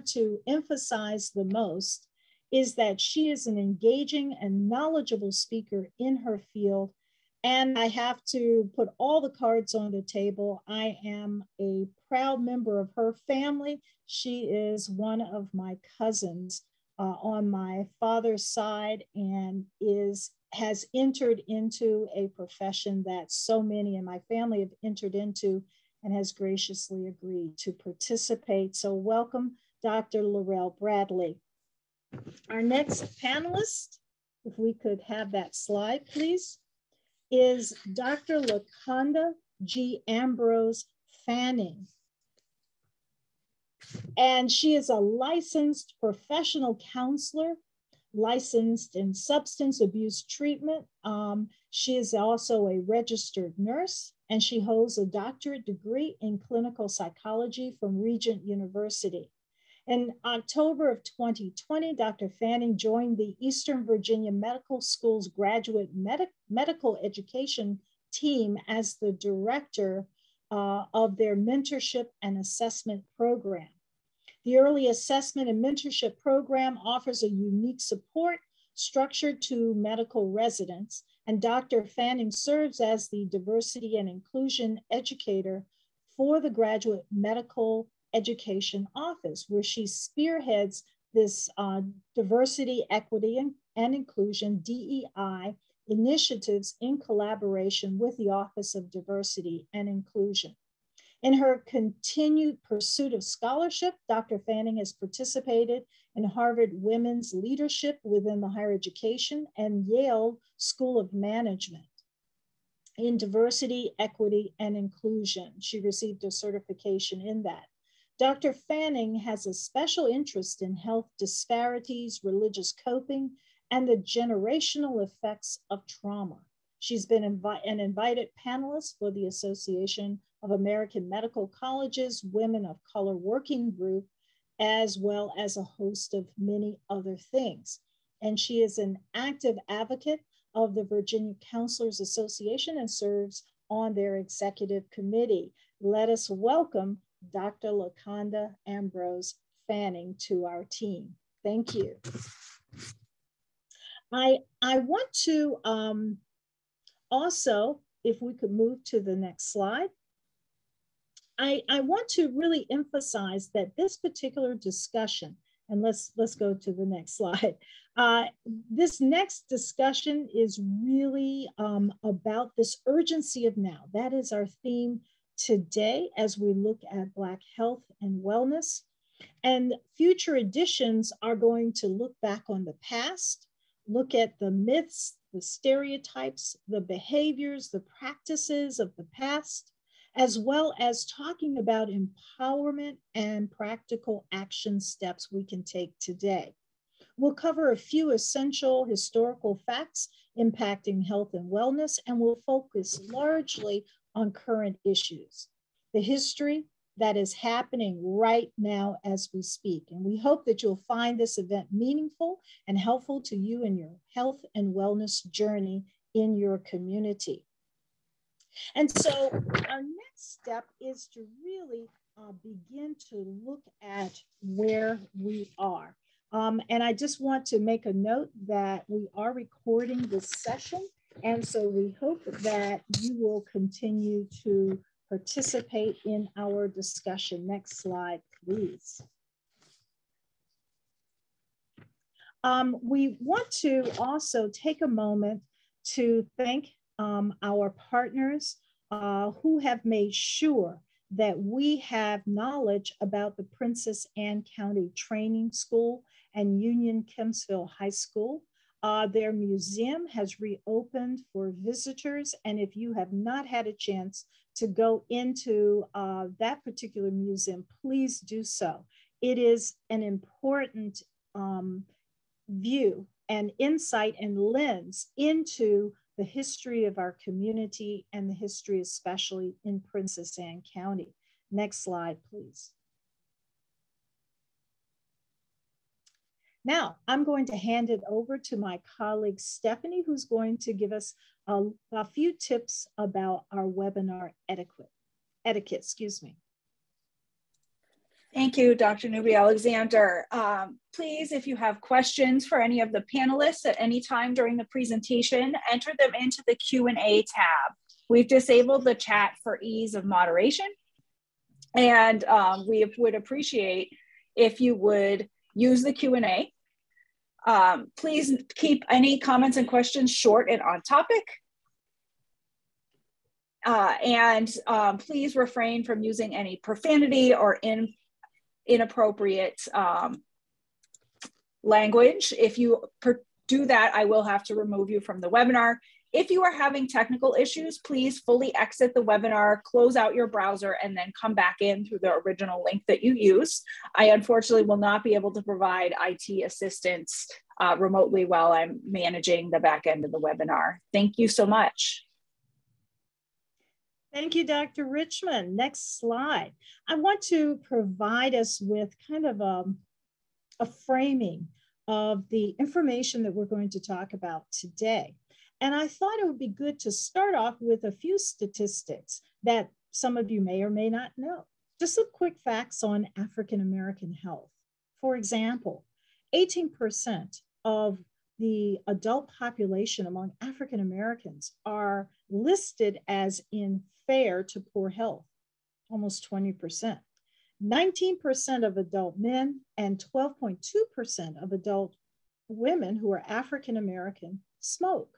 to emphasize the most is that she is an engaging and knowledgeable speaker in her field. And I have to put all the cards on the table. I am a proud member of her family. She is one of my cousins uh, on my father's side and is has entered into a profession that so many in my family have entered into and has graciously agreed to participate. So welcome, Dr. Laurel Bradley. Our next panelist, if we could have that slide, please, is Dr. Lakonda G. Ambrose Fanning. And she is a licensed professional counselor, licensed in substance abuse treatment. Um, she is also a registered nurse, and she holds a doctorate degree in clinical psychology from Regent University. In October of 2020, Dr. Fanning joined the Eastern Virginia Medical School's graduate med medical education team as the director uh, of their mentorship and assessment program. The early assessment and mentorship program offers a unique support structure to medical residents, and Dr. Fanning serves as the diversity and inclusion educator for the graduate medical Education Office, where she spearheads this uh, diversity, equity, and, and inclusion, DEI, initiatives in collaboration with the Office of Diversity and Inclusion. In her continued pursuit of scholarship, Dr. Fanning has participated in Harvard Women's Leadership within the higher education and Yale School of Management in diversity, equity, and inclusion. She received a certification in that. Dr. Fanning has a special interest in health disparities, religious coping, and the generational effects of trauma. She's been invi an invited panelist for the Association of American Medical Colleges Women of Color Working Group, as well as a host of many other things. And she is an active advocate of the Virginia Counselors Association and serves on their executive committee. Let us welcome Dr. Laconda Ambrose Fanning to our team. Thank you. I, I want to um, also, if we could move to the next slide, I, I want to really emphasize that this particular discussion, and let's, let's go to the next slide. Uh, this next discussion is really um, about this urgency of now. That is our theme today as we look at Black health and wellness. And future editions are going to look back on the past, look at the myths, the stereotypes, the behaviors, the practices of the past, as well as talking about empowerment and practical action steps we can take today. We'll cover a few essential historical facts impacting health and wellness, and we'll focus largely on current issues, the history that is happening right now as we speak. And we hope that you'll find this event meaningful and helpful to you in your health and wellness journey in your community. And so our next step is to really uh, begin to look at where we are. Um, and I just want to make a note that we are recording this session and so we hope that you will continue to participate in our discussion. Next slide, please. Um, we want to also take a moment to thank um, our partners uh, who have made sure that we have knowledge about the Princess Anne County Training School and Union Kempsville High School. Uh, their museum has reopened for visitors. And if you have not had a chance to go into uh, that particular museum, please do so. It is an important um, view and insight and lens into the history of our community and the history, especially in Princess Anne County. Next slide, please. Now, I'm going to hand it over to my colleague Stephanie, who's going to give us a, a few tips about our webinar etiquette. Etiquette, excuse me. Thank you, Dr. Newby Alexander. Um, please, if you have questions for any of the panelists at any time during the presentation, enter them into the Q&A tab. We've disabled the chat for ease of moderation. And um, we would appreciate if you would use the Q&A. Um, please keep any comments and questions short and on topic. Uh, and um, please refrain from using any profanity or in, inappropriate um, language. If you do that, I will have to remove you from the webinar. If you are having technical issues, please fully exit the webinar, close out your browser, and then come back in through the original link that you use. I unfortunately will not be able to provide IT assistance uh, remotely while I'm managing the back end of the webinar. Thank you so much. Thank you, Dr. Richmond. Next slide. I want to provide us with kind of a, a framing of the information that we're going to talk about today. And I thought it would be good to start off with a few statistics that some of you may or may not know. Just some quick facts on African American health. For example, 18% of the adult population among African Americans are listed as in fair to poor health, almost 20%. 19% of adult men and 12.2% of adult women who are African American smoke.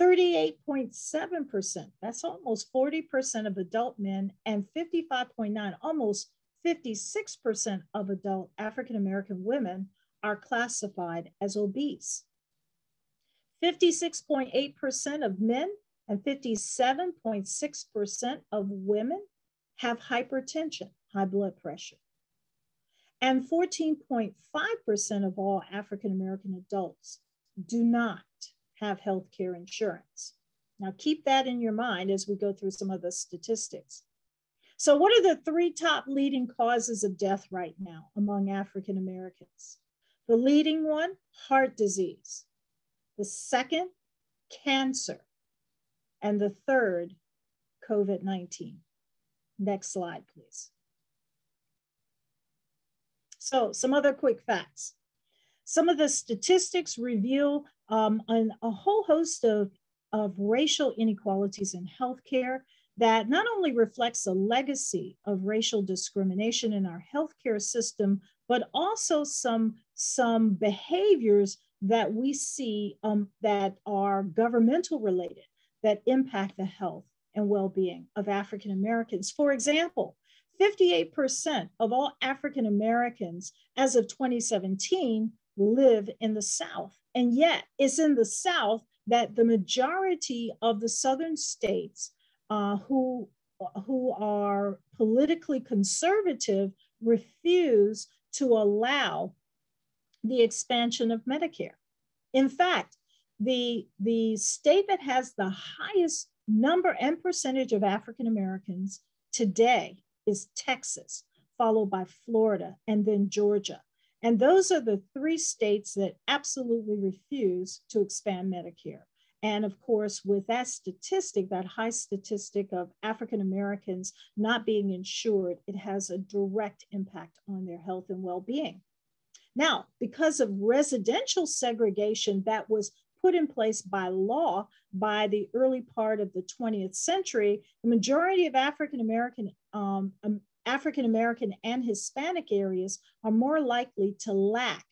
38.7%, that's almost 40% of adult men, and 55.9, almost 56% of adult African American women are classified as obese. 56.8% of men and 57.6% of women have hypertension, high blood pressure. And 14.5% of all African American adults do not have health care insurance. Now, keep that in your mind as we go through some of the statistics. So, what are the three top leading causes of death right now among African Americans? The leading one, heart disease. The second, cancer. And the third, COVID 19. Next slide, please. So, some other quick facts. Some of the statistics reveal um, a whole host of, of racial inequalities in healthcare that not only reflects a legacy of racial discrimination in our healthcare system, but also some, some behaviors that we see um, that are governmental related that impact the health and well-being of African Americans. For example, 58% of all African Americans as of 2017 live in the South. And yet, it's in the South that the majority of the Southern states uh, who, who are politically conservative refuse to allow the expansion of Medicare. In fact, the, the state that has the highest number and percentage of African Americans today is Texas, followed by Florida and then Georgia. And those are the three states that absolutely refuse to expand Medicare. And of course, with that statistic, that high statistic of African Americans not being insured, it has a direct impact on their health and well being. Now, because of residential segregation that was put in place by law by the early part of the 20th century, the majority of African American um, um, African American and Hispanic areas are more likely to lack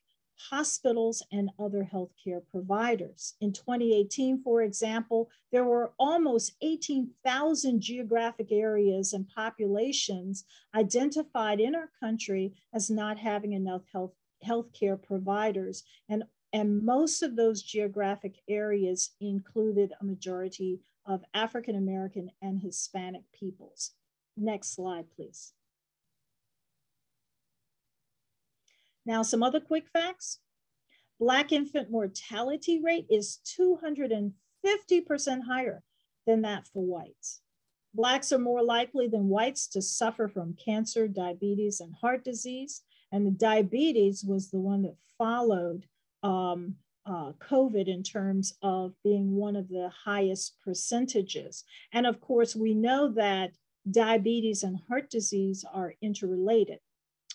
hospitals and other healthcare providers. In 2018, for example, there were almost 18,000 geographic areas and populations identified in our country as not having enough health healthcare providers. And, and most of those geographic areas included a majority of African American and Hispanic peoples. Next slide, please. Now, some other quick facts. Black infant mortality rate is 250% higher than that for whites. Blacks are more likely than whites to suffer from cancer, diabetes, and heart disease. And the diabetes was the one that followed um, uh, COVID in terms of being one of the highest percentages. And of course, we know that diabetes and heart disease are interrelated.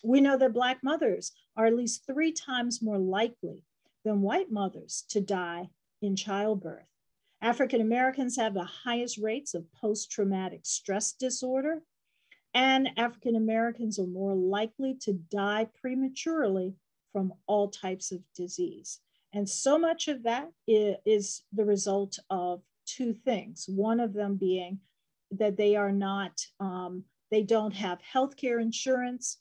We know that Black mothers are at least three times more likely than white mothers to die in childbirth. African Americans have the highest rates of post traumatic stress disorder, and African Americans are more likely to die prematurely from all types of disease. And so much of that is the result of two things. One of them being that they are not, um, they don't have healthcare insurance.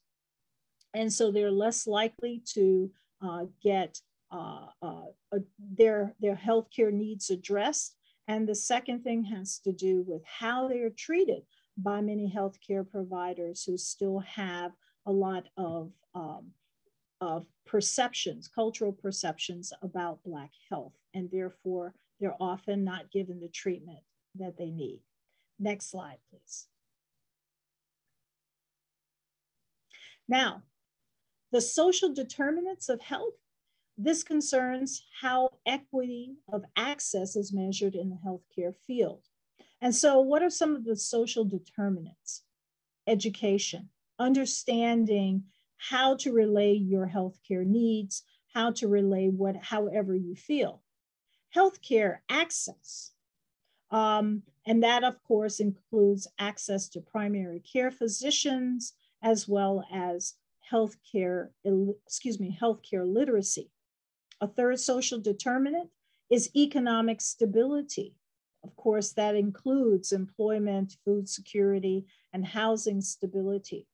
And so they're less likely to uh, get uh, uh, their, their healthcare needs addressed. And the second thing has to do with how they are treated by many healthcare providers who still have a lot of, um, of perceptions, cultural perceptions about Black health, and therefore they're often not given the treatment that they need. Next slide, please. Now, the social determinants of health, this concerns how equity of access is measured in the healthcare field. And so what are some of the social determinants? Education, understanding how to relay your healthcare needs, how to relay what, however you feel. Healthcare access, um, and that of course includes access to primary care physicians as well as healthcare, excuse me, healthcare literacy. A third social determinant is economic stability. Of course, that includes employment, food security, and housing stability.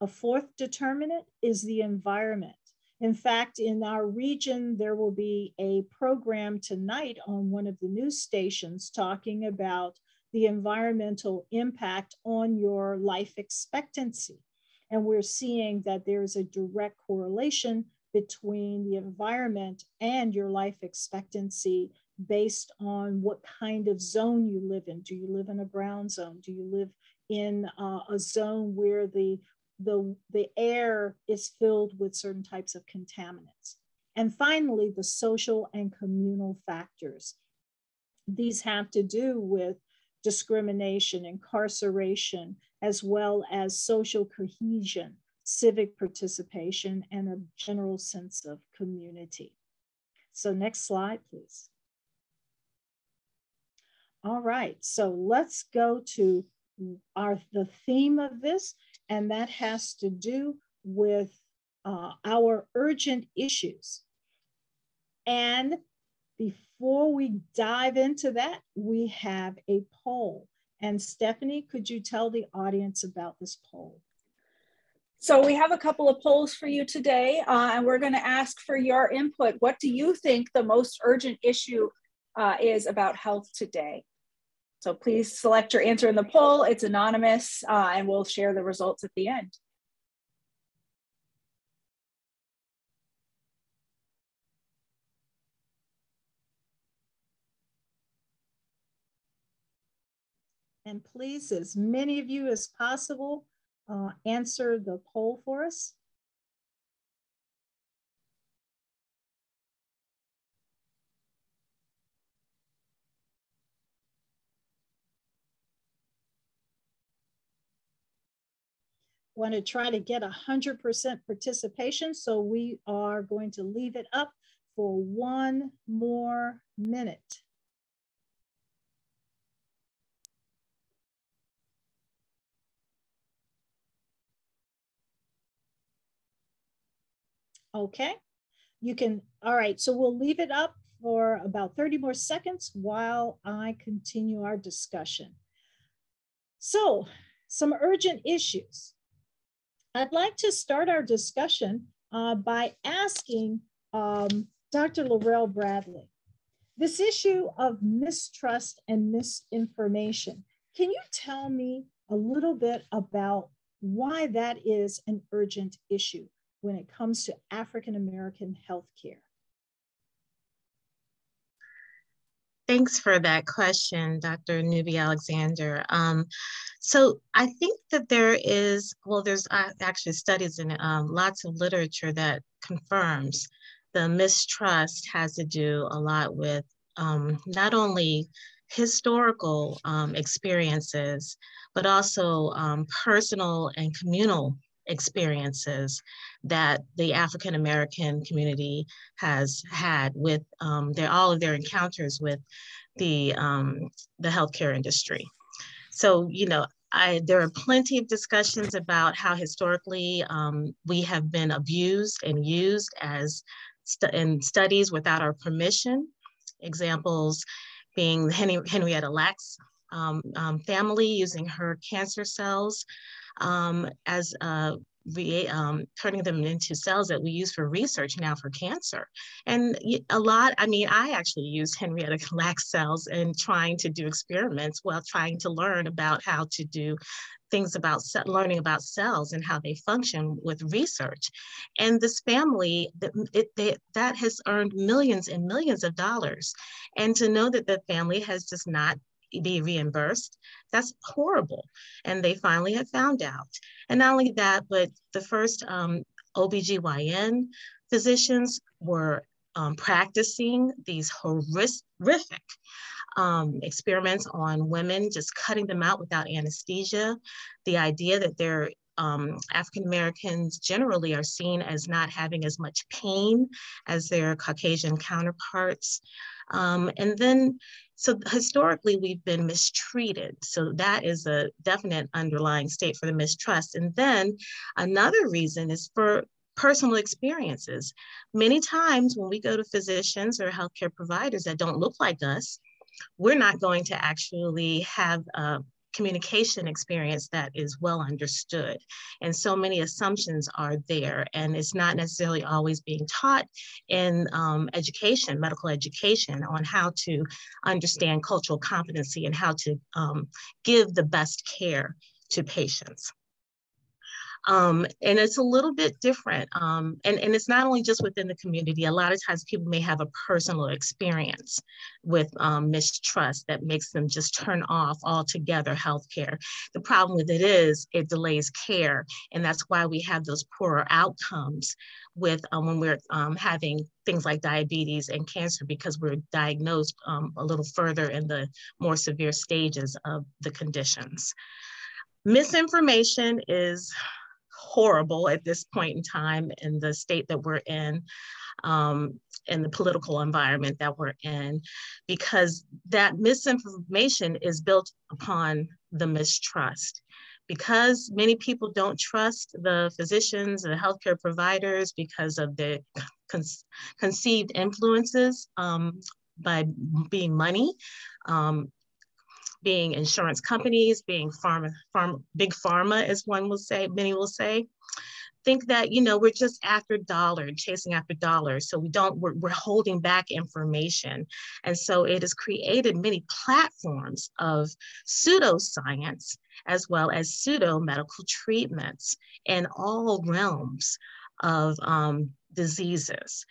A fourth determinant is the environment. In fact, in our region, there will be a program tonight on one of the news stations talking about the environmental impact on your life expectancy. And we're seeing that there's a direct correlation between the environment and your life expectancy based on what kind of zone you live in. Do you live in a brown zone? Do you live in uh, a zone where the the, the air is filled with certain types of contaminants. And finally, the social and communal factors. These have to do with discrimination, incarceration, as well as social cohesion, civic participation, and a general sense of community. So next slide, please. All right, so let's go to our the theme of this, and that has to do with uh, our urgent issues. And before we dive into that, we have a poll. And Stephanie, could you tell the audience about this poll? So we have a couple of polls for you today, uh, and we're going to ask for your input. What do you think the most urgent issue uh, is about health today? So please select your answer in the poll. It's anonymous uh, and we'll share the results at the end. And please, as many of you as possible, uh, answer the poll for us. want to try to get 100% participation. So we are going to leave it up for one more minute. Okay, you can, all right, so we'll leave it up for about 30 more seconds while I continue our discussion. So some urgent issues. I'd like to start our discussion uh, by asking um, Dr. Laurel Bradley, this issue of mistrust and misinformation, can you tell me a little bit about why that is an urgent issue when it comes to African American healthcare? Thanks for that question, Dr. Newby Alexander. Um, so I think that there is, well, there's actually studies and um, lots of literature that confirms the mistrust has to do a lot with um, not only historical um, experiences, but also um, personal and communal experiences that the African American community has had with um, their all of their encounters with the um, the healthcare industry. So you know, I, there are plenty of discussions about how historically um, we have been abused and used as st in studies without our permission. Examples being Henry, Henrietta Lacks um, um, family using her cancer cells um, as uh, re, um, turning them into cells that we use for research now for cancer. And a lot, I mean, I actually use Henrietta Lacks cells in trying to do experiments while trying to learn about how to do things about learning about cells and how they function with research. And this family, it, that has earned millions and millions of dollars. And to know that the family has just not be reimbursed. That's horrible. And they finally had found out. And not only that, but the first um, OBGYN physicians were um, practicing these horrific um, experiments on women, just cutting them out without anesthesia. The idea that they're um, African Americans generally are seen as not having as much pain as their Caucasian counterparts. Um, and then, so historically, we've been mistreated. So that is a definite underlying state for the mistrust. And then another reason is for personal experiences. Many times when we go to physicians or healthcare providers that don't look like us, we're not going to actually have a communication experience that is well understood. And so many assumptions are there, and it's not necessarily always being taught in um, education, medical education, on how to understand cultural competency and how to um, give the best care to patients. Um, and it's a little bit different. Um, and, and it's not only just within the community, a lot of times people may have a personal experience with um, mistrust that makes them just turn off altogether healthcare. The problem with it is it delays care. And that's why we have those poorer outcomes with um, when we're um, having things like diabetes and cancer because we're diagnosed um, a little further in the more severe stages of the conditions. Misinformation is horrible at this point in time in the state that we're in um, in the political environment that we're in, because that misinformation is built upon the mistrust. Because many people don't trust the physicians and the healthcare providers because of the con conceived influences um, by being money, um, being insurance companies, being pharma, pharma, big pharma, as one will say, many will say, think that you know we're just after dollar chasing after dollars so we don't we're, we're holding back information. And so it has created many platforms of pseudoscience as well as pseudo medical treatments in all realms of um, diseases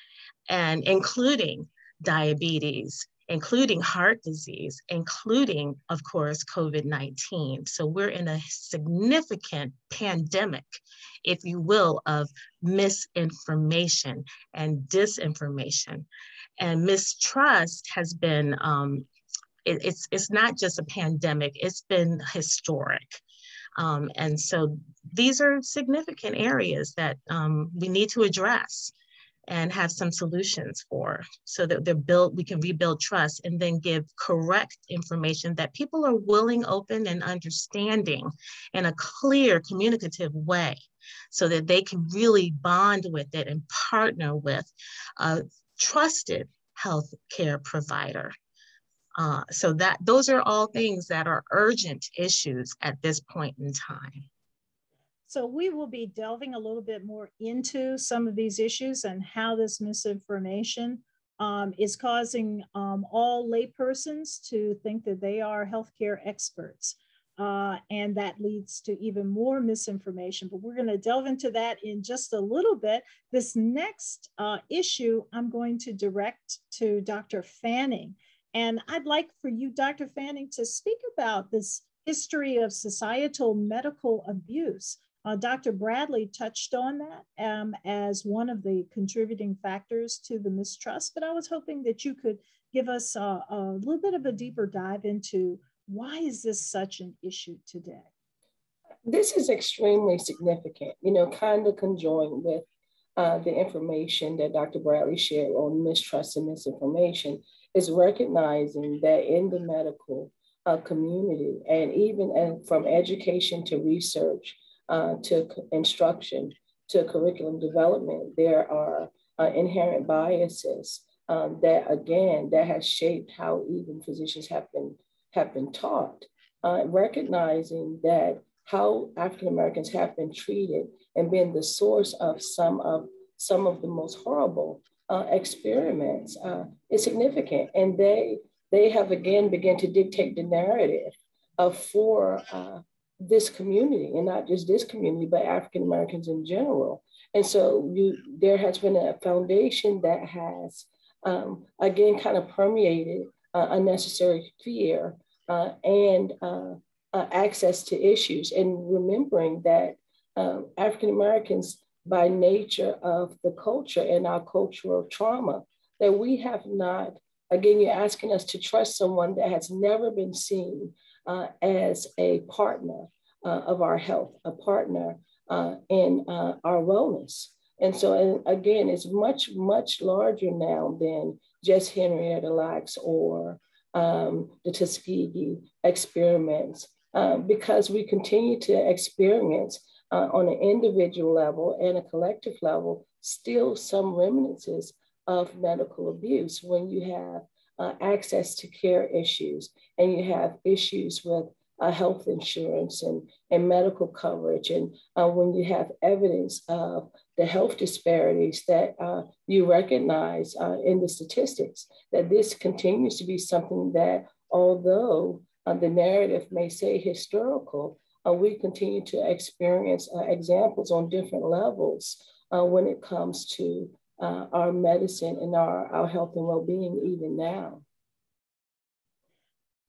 and including diabetes including heart disease, including, of course, COVID 19. So we're in a significant pandemic, if you will, of misinformation and disinformation. And mistrust has been, um, it, it's, it's not just a pandemic, it's been historic. Um, and so these are significant areas that um, we need to address and have some solutions for so that they're built we can rebuild trust and then give correct information that people are willing open and understanding in a clear communicative way so that they can really bond with it and partner with a trusted health care provider. Uh, so that those are all things that are urgent issues at this point in time so we will be delving a little bit more into some of these issues and how this misinformation um, is causing um, all laypersons to think that they are healthcare experts. Uh, and that leads to even more misinformation. But we're going to delve into that in just a little bit. This next uh, issue, I'm going to direct to Dr. Fanning. And I'd like for you, Dr. Fanning, to speak about this history of societal medical abuse. Uh, Dr. Bradley touched on that um, as one of the contributing factors to the mistrust, but I was hoping that you could give us a, a little bit of a deeper dive into why is this such an issue today? this is extremely significant, you know, kind of conjoined with uh, the information that Dr. Bradley shared on mistrust and misinformation is recognizing that in the medical uh, community and even and from education to research uh, to instruction to curriculum development, there are uh, inherent biases um, that again that has shaped how even physicians have been have been taught, uh, recognizing that how African Americans have been treated and been the source of some of some of the most horrible uh, experiments uh, is significant, and they they have again begun to dictate the narrative of for uh, this community, and not just this community, but African Americans in general. And so you, there has been a foundation that has, um, again, kind of permeated uh, unnecessary fear uh, and uh, uh access to issues. And remembering that um, African Americans, by nature of the culture and our cultural trauma, that we have not, again, you're asking us to trust someone that has never been seen uh, as a partner uh, of our health, a partner uh, in uh, our wellness. And so, and again, it's much, much larger now than just Henrietta Lacks or um, the Tuskegee experiments, uh, because we continue to experience uh, on an individual level and a collective level still some remnants of medical abuse when you have uh, access to care issues and you have issues with uh, health insurance and, and medical coverage. And uh, when you have evidence of the health disparities that uh, you recognize uh, in the statistics, that this continues to be something that, although uh, the narrative may say historical, we continue to experience examples on different levels when it comes to our medicine and our, our health and well-being even now.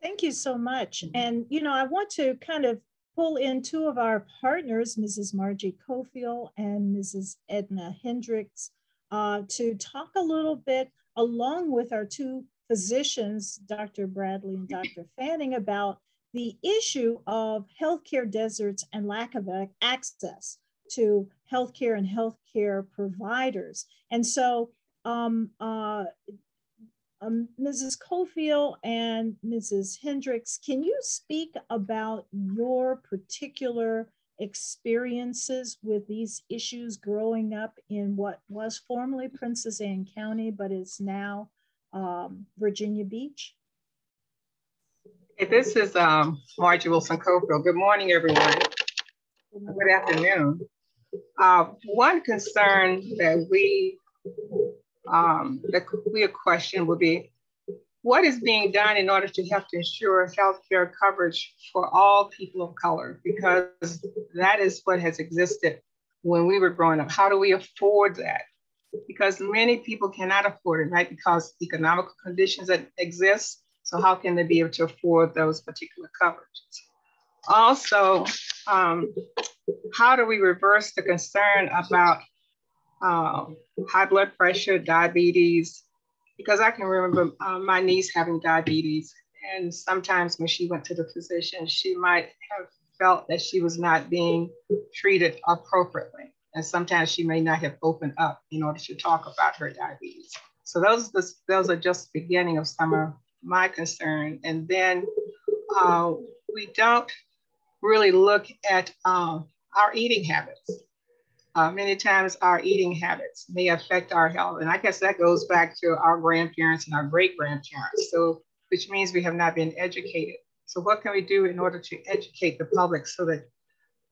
Thank you so much. Mm-hmm. And, you know, I want to kind of pull in two of our partners, Mrs. Margie Cofield and Mrs. Edna Hendricks, uh, to talk a little bit along with our two physicians, Dr. Bradley and Dr. Fanning, about the issue of healthcare deserts and lack of access to healthcare and healthcare providers. And so um, uh, um, Mrs. Cofield and Mrs. Hendricks, can you speak about your particular experiences with these issues growing up in what was formerly Princess Anne County, but is now um, Virginia Beach? Hey, this is um, Margie Wilson Cofield. Good morning, everyone. Good afternoon. Uh, one concern that we um, the clear question would be, what is being done in order to help to ensure healthcare coverage for all people of color? Because that is what has existed when we were growing up. How do we afford that? Because many people cannot afford it, right? Because economic conditions that exist. So how can they be able to afford those particular coverages? Also, um, how do we reverse the concern about um, high blood pressure, diabetes, because I can remember uh, my niece having diabetes. And sometimes when she went to the physician, she might have felt that she was not being treated appropriately. And sometimes she may not have opened up in order to talk about her diabetes. So those, those are just the beginning of some of my concern. And then uh, we don't really look at uh, our eating habits uh, many times our eating habits may affect our health. And I guess that goes back to our grandparents and our great grandparents. So, which means we have not been educated. So, what can we do in order to educate the public so that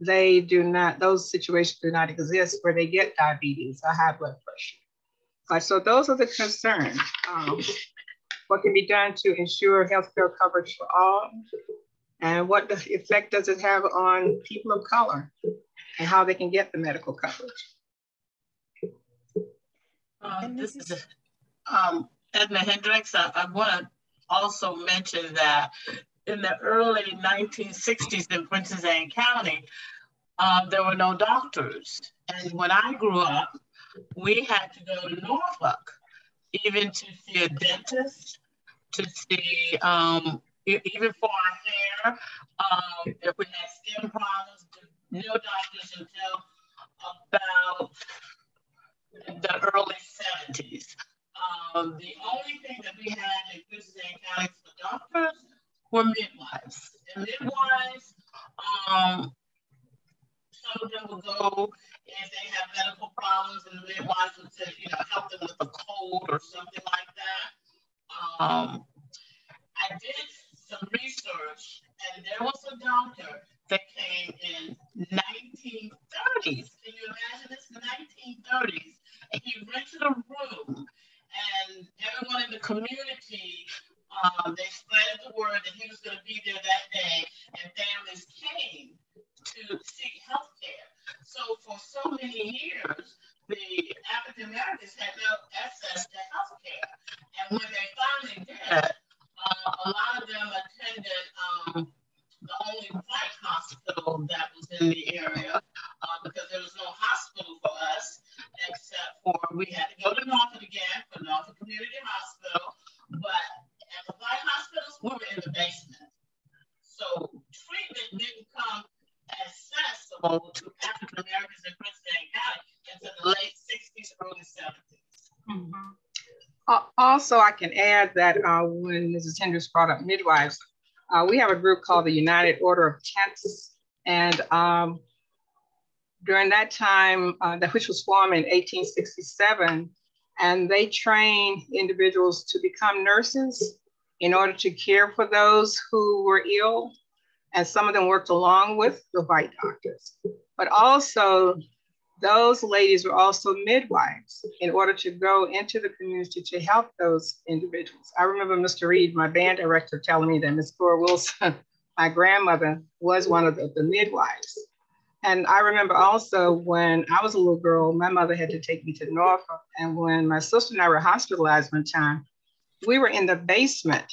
they do not, those situations do not exist where they get diabetes or high blood pressure? Uh, so, those are the concerns. Um, what can be done to ensure healthcare coverage for all? And what effect does it have on people of color? and how they can get the medical coverage. Uh, this is um, Edna Hendricks. I, I want to also mention that in the early 1960s in Princess Anne County, uh, there were no doctors. And when I grew up, we had to go to Norfolk, even to see a dentist, to see, um, even for our hair, um, if we had skin problems, no doctors until about the early 70s. Um, the only thing that we had in Visiting County for doctors were midwives. And midwives, um, some of them would go if they have medical problems, and the midwives would say, you know, help them with a cold or something like that. Um, I did some research, and there was a doctor that came in 1930s. Can you imagine this? 1930s. And he rented a room, and everyone in the community, um, they spread the word that he was going to be there that day, and families came to seek health care. So for so many years, the African Americans had no access to health care. And when they finally did, uh, a lot of them attended um, the only white hospital that was in the area uh, because there was no hospital for us except for we had to go to Norfolk again for Norfolk Community Hospital. But at the white hospitals, we were in the basement. So treatment didn't come accessible to African Americans in Prince County until the late 60s, early 70s. Mm-hmm. Also, I can add that uh, when Mrs. Hendricks brought up midwives, uh, we have a group called the United Order of Tents. And um, during that time, uh, that which was formed in 1867, and they train individuals to become nurses in order to care for those who were ill. And some of them worked along with the white doctors. But also, those ladies were also midwives in order to go into the community to help those individuals. I remember Mr. Reed, my band director, telling me that Miss Cora Wilson, my grandmother, was one of the, the midwives. And I remember also when I was a little girl, my mother had to take me to Norfolk. And when my sister and I were hospitalized one time, we were in the basement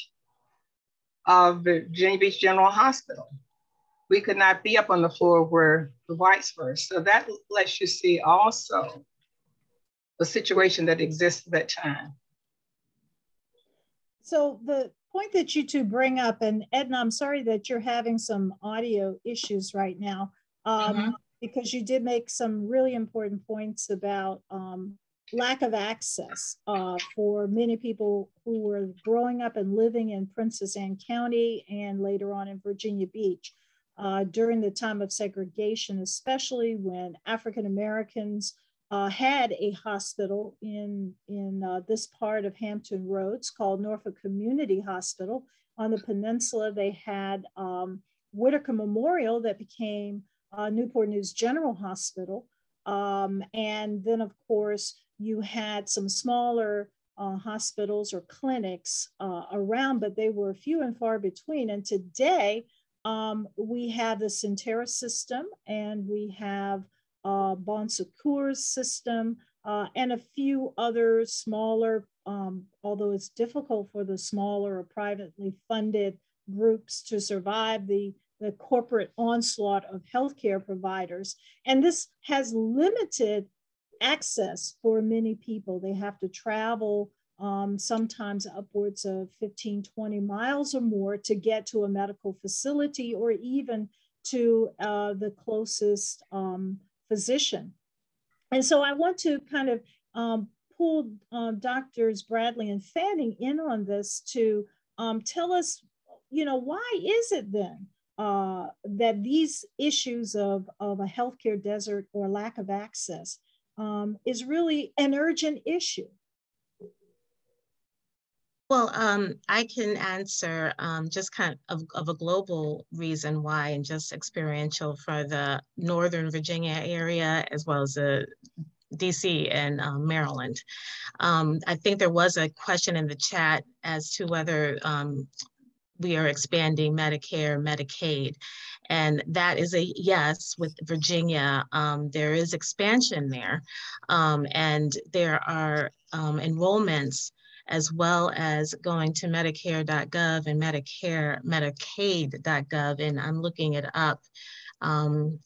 of the Virginia Beach General Hospital we could not be up on the floor where the whites were. So that lets you see also the situation that exists at that time. So the point that you two bring up, and Edna, I'm sorry that you're having some audio issues right now, um, mm-hmm. because you did make some really important points about um, lack of access uh, for many people who were growing up and living in Princess Anne County and later on in Virginia Beach uh, during the time of segregation, especially when African Americans uh, had a hospital in, in uh, this part of Hampton Roads called Norfolk Community Hospital. On the peninsula, they had um, Whittaker Memorial that became uh, Newport News General Hospital. Um, and then, of course, you had some smaller uh, hospitals or clinics uh, around, but they were few and far between. And today, um, we have the Sentara system and we have uh, Bon Secours system uh, and a few other smaller, um, although it's difficult for the smaller or privately funded groups to survive the, the corporate onslaught of healthcare providers. And this has limited access for many people. They have to travel um, sometimes upwards of 15, 20 miles or more to get to a medical facility or even to uh, the closest um, physician. And so I want to kind of um, pull uh, doctors Bradley and Fanning in on this to um, tell us, you know, why is it then uh, that these issues of, of a healthcare desert or lack of access um, is really an urgent issue? Well, um, I can answer um, just kind of, of a global reason why and just experiential for the Northern Virginia area as well as the DC and um, Maryland. Um, I think there was a question in the chat as to whether um, we are expanding Medicare, Medicaid. And that is a yes with Virginia. Um, there is expansion there. Um, and there are um, enrollments as well as going to medicare.gov and Medicare, Medicaid.gov. And I'm looking it up, um,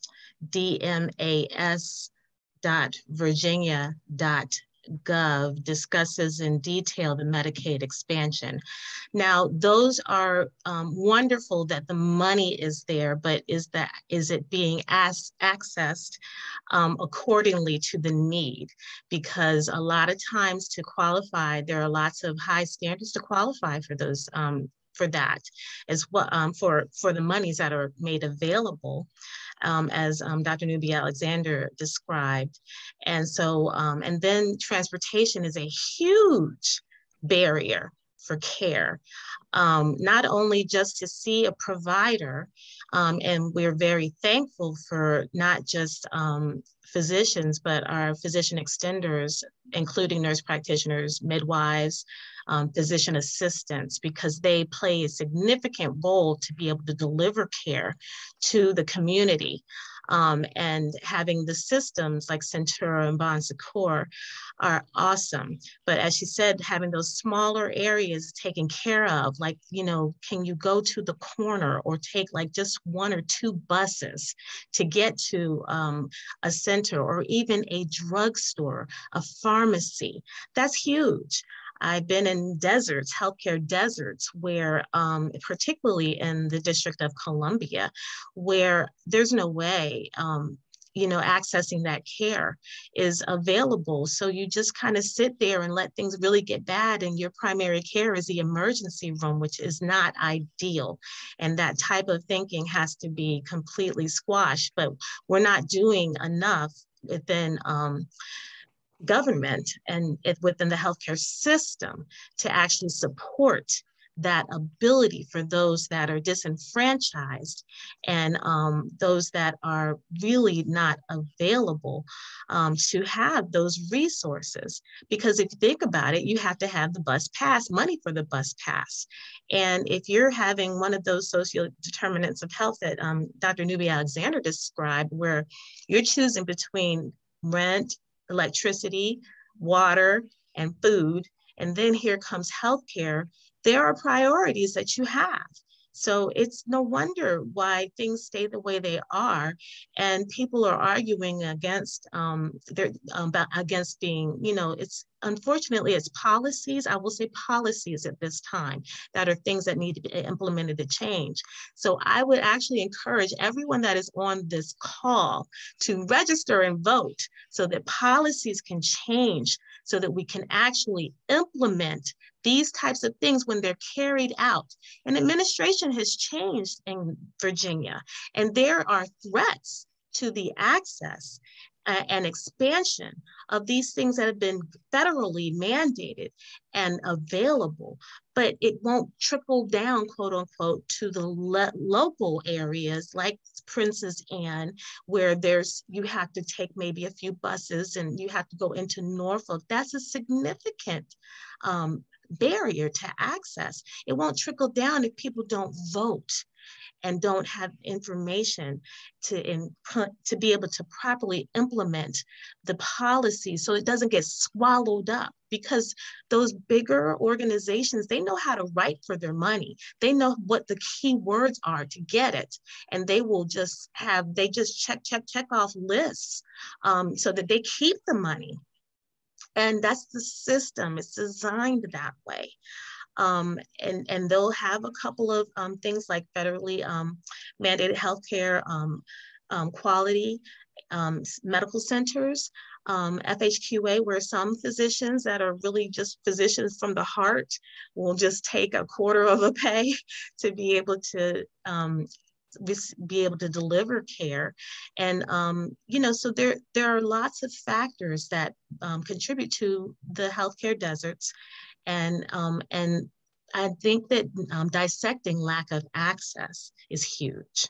dmas.virginia.gov gov discusses in detail the Medicaid expansion. Now, those are um, wonderful that the money is there, but is that is it being as, accessed um, accordingly to the need? Because a lot of times to qualify, there are lots of high standards to qualify for those um, for that as well um, for for the monies that are made available um, as um, Dr. Newby Alexander described. And so, um, and then transportation is a huge barrier for care. Um, not only just to see a provider, um, and we're very thankful for not just physicians, but our physician extenders, including nurse practitioners, midwives, um, physician assistants, because they play a significant role to be able to deliver care to the community. Um, and having the systems like Sentara and Bon Secours are awesome. But as she said, having those smaller areas taken care of, like, you know, can you go to the corner or take like just one or two buses to get to um, a center or even a drugstore, a pharmacy? That's huge. I've been in deserts, healthcare deserts, where, um, particularly in the District of Columbia, where there's no way, um, you know, accessing that care is available. So you just kind of sit there and let things really get bad. And your primary care is the emergency room, which is not ideal. And that type of thinking has to be completely squashed. But we're not doing enough within. Um, government and it, within the healthcare system to actually support that ability for those that are disenfranchised and um, those that are really not available um, to have those resources. Because if you think about it, you have to have the bus pass, money for the bus pass. And if you're having one of those social determinants of health that um, Dr. Newby Alexander described, where you're choosing between rent, electricity, water, and food. And then here comes healthcare. There are priorities that you have. So it's no wonder why things stay the way they are, and people are arguing against um, their um, against being, you know, it's unfortunately it's policies. I will say policies at this time that are things that need to be implemented to change. So I would actually encourage everyone that is on this call to register and vote so that policies can change so that we can actually implement these types of things when they're carried out. And administration has changed in Virginia, and there are threats to the access and expansion of these things that have been federally mandated and available, but it won't trickle down, quote unquote, to the local areas like Princess Anne, where there's you have to take maybe a few buses and you have to go into Norfolk. That's a significant um, barrier to access. It won't trickle down if people don't vote and don't have information to to be able to properly implement the policy so it doesn't get swallowed up. Because those bigger organizations they know how to write for their money. They know what the key words are to get it. And they will just have they just check check check off lists um, so that they keep the money. And that's the system. It's designed that way um, and, and they'll have a couple of um, things like federally um, mandated healthcare um, um, quality medical centers, FHQA, where some physicians that are really just physicians from the heart will just take a quarter of a pay to be able to be able to deliver care. And um, you know so there there are lots of factors that um, contribute to the healthcare deserts and um, and I think that um, dissecting lack of access is huge.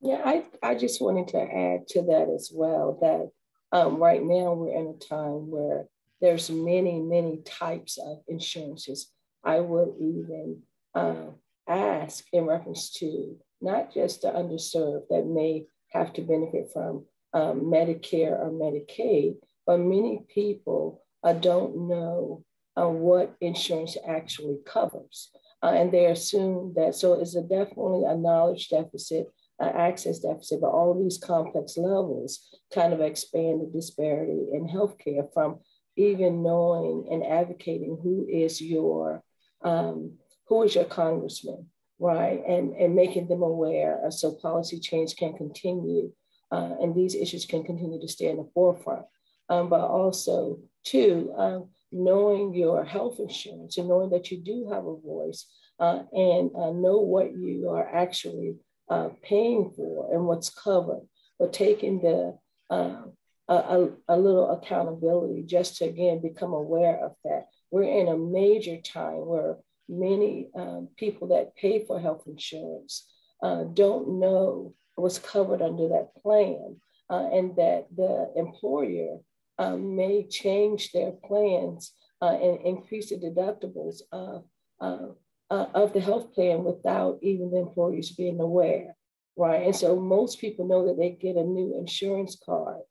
Yeah, I, I just wanted to add to that as well that um, right now we're in a time where there's many, many types of insurances. I would even uh, ask in reference to not just the underserved that may have to benefit from um, Medicare or Medicaid, but many people uh, don't know uh, what insurance actually covers. Uh, and they assume that, so it's a definitely a knowledge deficit, access deficit, but all these complex levels kind of expand the disparity in healthcare from even knowing and advocating who is your um, who is your congressman, right? And, and making them aware so policy change can continue uh, and these issues can continue to stay in the forefront. Um, but also, two, um, knowing your health insurance and knowing that you do have a voice uh, and uh, know what you are actually uh, paying for and what's covered, but taking the uh, a, a, little accountability just to again become aware of that. We're in a major time where many um, people that pay for health insurance uh, don't know what's covered under that plan, uh, and that the employer um, may change their plans uh, and increase the deductibles of, uh, of the health plan without even the employees being aware, right? And so most people know that they get a new insurance card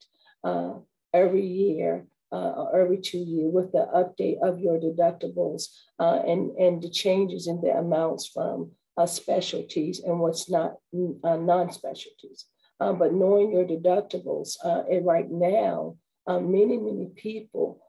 uh, every year uh, every two years with the update of your deductibles uh, and, and the changes in the amounts from uh, specialties and what's not uh, non-specialties. Uh, but knowing your deductibles, uh, right now, many, many people,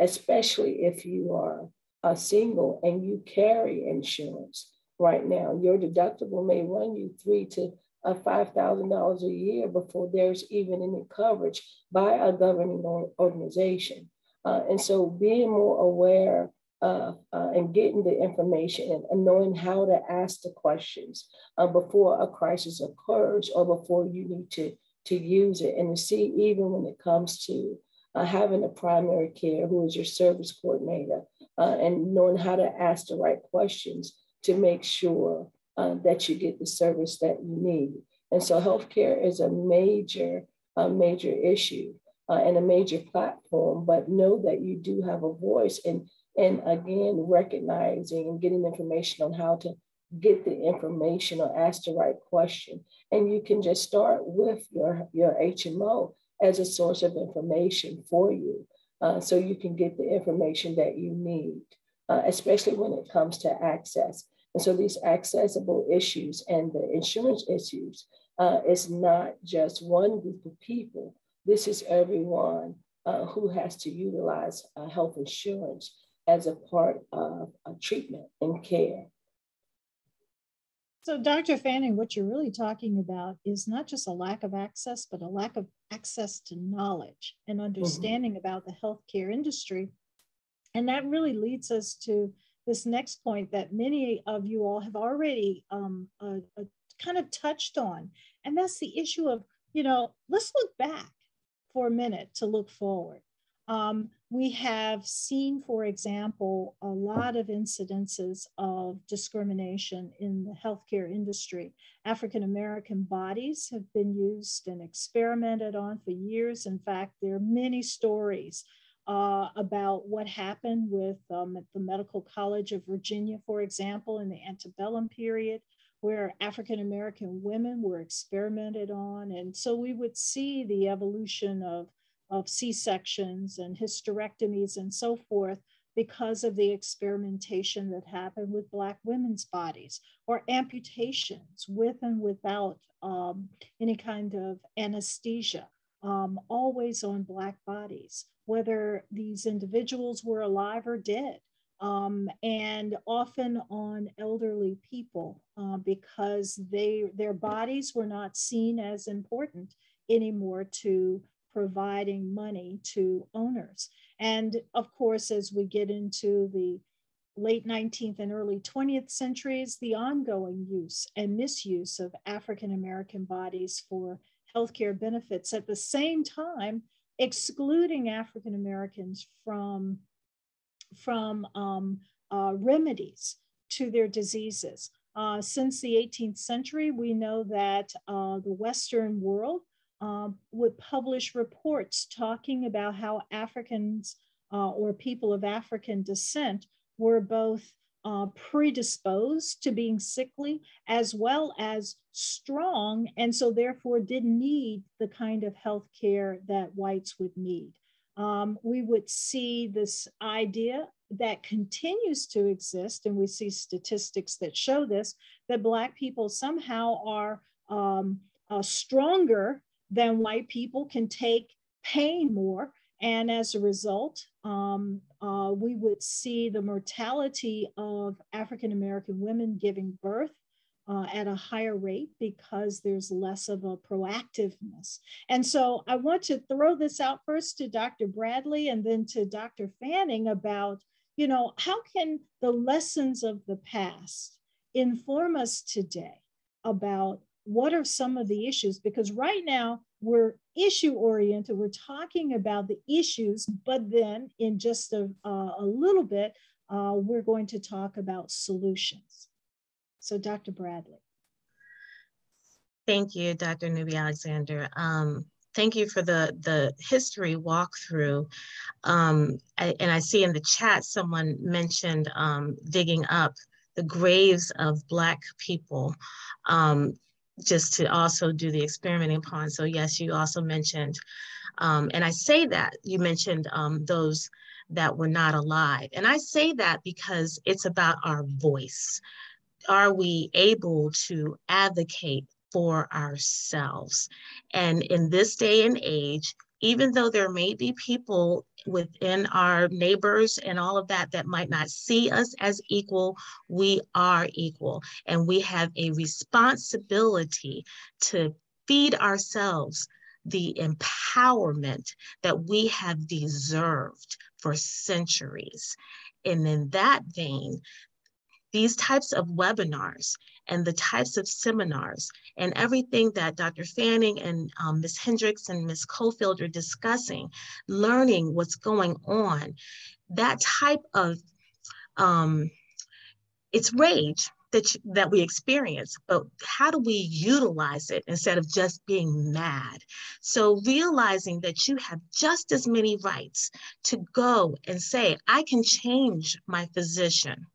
especially if you are single and you carry insurance right now, your deductible may run you three to of $5,000 a year before there's even any coverage by a governing organization. Uh, and so being more aware uh, uh, and getting the information and, and, knowing how to ask the questions uh, before a crisis occurs or before you need to, to use it and to see even when it comes to uh, having a primary care who is your service coordinator uh, and knowing how to ask the right questions to make sure uh, that you get the service that you need. And so healthcare is a major, major issue uh, and a major platform, but know that you do have a voice and, and again, recognizing and getting information on how to get the information or ask the right question. And you can just start with your, your HMO as a source of information for you. Uh, so you can get the information that you need, uh, especially when it comes to access. And so these accessible issues and the insurance issues uh, is not just one group of people. This is everyone uh, who has to utilize uh, health insurance as a part of treatment and care. So, Dr. Fanning, what you're really talking about is not just a lack of access, but a lack of access to knowledge and mm-hmm. understanding mm-hmm. about the healthcare industry. And that really leads us to this next point that many of you all have already um, uh, uh, kind of touched on, and that's the issue of, you know, let's look back for a minute to look forward. Um, we have seen, for example, a lot of incidences of discrimination in the healthcare industry. African American bodies have been used and experimented on for years. In fact, there are many stories uh, about what happened with um, the Medical College of Virginia, for example, in the antebellum period, where African American women were experimented on. And so we would see the evolution of, of C sections and hysterectomies and so forth because of the experimentation that happened with Black women's bodies, or amputations with and without um, any kind of anesthesia, um, always on Black bodies whether these individuals were alive or dead, um, and often on elderly people uh, because they their bodies were not seen as important anymore to providing money to owners. And of course, as we get into the late 19th and early 20th centuries, the ongoing use and misuse of African American bodies for healthcare benefits at the same time excluding African Americans from, from um, uh, remedies to their diseases. Uh, since the 18th century, we know that uh, the Western world um, would publish reports talking about how Africans uh, or people of African descent were both uh, predisposed to being sickly as well as strong, and so therefore didn't need the kind of health care that whites would need. Um, we would see this idea that continues to exist, and we see statistics that show this that Black people somehow are um, uh, stronger than white people, can take pain more, and as a result, um, uh, we would see the mortality of African American women giving birth uh, at a higher rate because there's less of a proactiveness. And so I want to throw this out first to Dr. Bradley and then to Dr. Fanning about, you know, how can the lessons of the past inform us today about what are some of the issues? Because right now we're issue oriented, we're talking about the issues, but then in just a, uh, a little bit, uh, we're going to talk about solutions. So, Dr. Bradley. Thank you, Dr. Newby Alexander. Um, thank you for the, the history walkthrough. Um, I, and I see in the chat someone mentioned um, digging up the graves of Black people um, just to also do the experimenting upon. So yes, you also mentioned, um, and I say that, you mentioned um, those that were not alive. And I say that because it's about our voice. Are we able to advocate for ourselves? And in this day and age, even though there may be people within our neighbors and all of that that might not see us as equal, we are equal. And we have a responsibility to feed ourselves the empowerment that we have deserved for centuries. And in that vein, these types of webinars and the types of seminars and everything that Dr. Fanning and um, Ms. Hendricks and Ms. Cofield are discussing, learning what's going on, that type of, um, it's rage that, that we experience, but how do we utilize it instead of just being mad? So realizing that you have just as many rights to go and say, I can change my physician.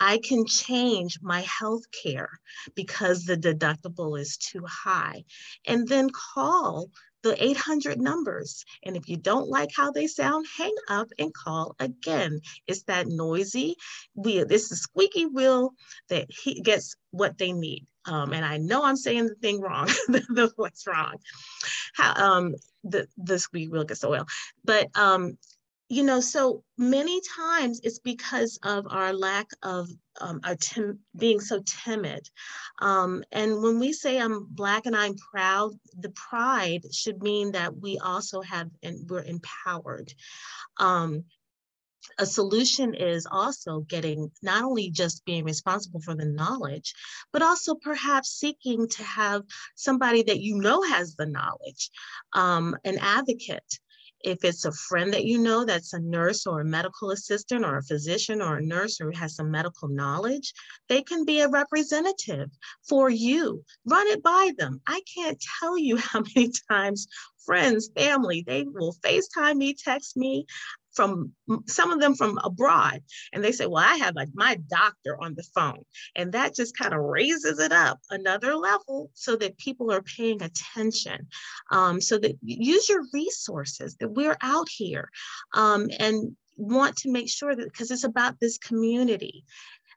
I can change my health care because the deductible is too high. And then call the 800 numbers. And if you don't like how they sound, hang up and call again. It's that noisy wheel. It's the squeaky wheel that he gets what they need. Um, and I know I'm saying the thing wrong, the, what's wrong. How um, the the squeaky wheel gets the oil, but um, you know, so many times it's because of our lack of um, our tim- being so timid. Um, and when we say I'm Black and I'm proud, the pride should mean that we also have and we're empowered. Um, a solution is also getting not only just being responsible for the knowledge, but also perhaps seeking to have somebody that you know has the knowledge, um, an advocate if it's a friend that you know that's a nurse or a medical assistant or a physician or a nurse who has some medical knowledge, they can be a representative for you. Run it by them. I can't tell you how many times friends, family, they will FaceTime me, text me from some of them from abroad and they say well i have like my doctor on the phone. And that just kind of raises it up another level so that people are paying attention um, so that use your resources that we're out here um, and want to make sure that because it's about this community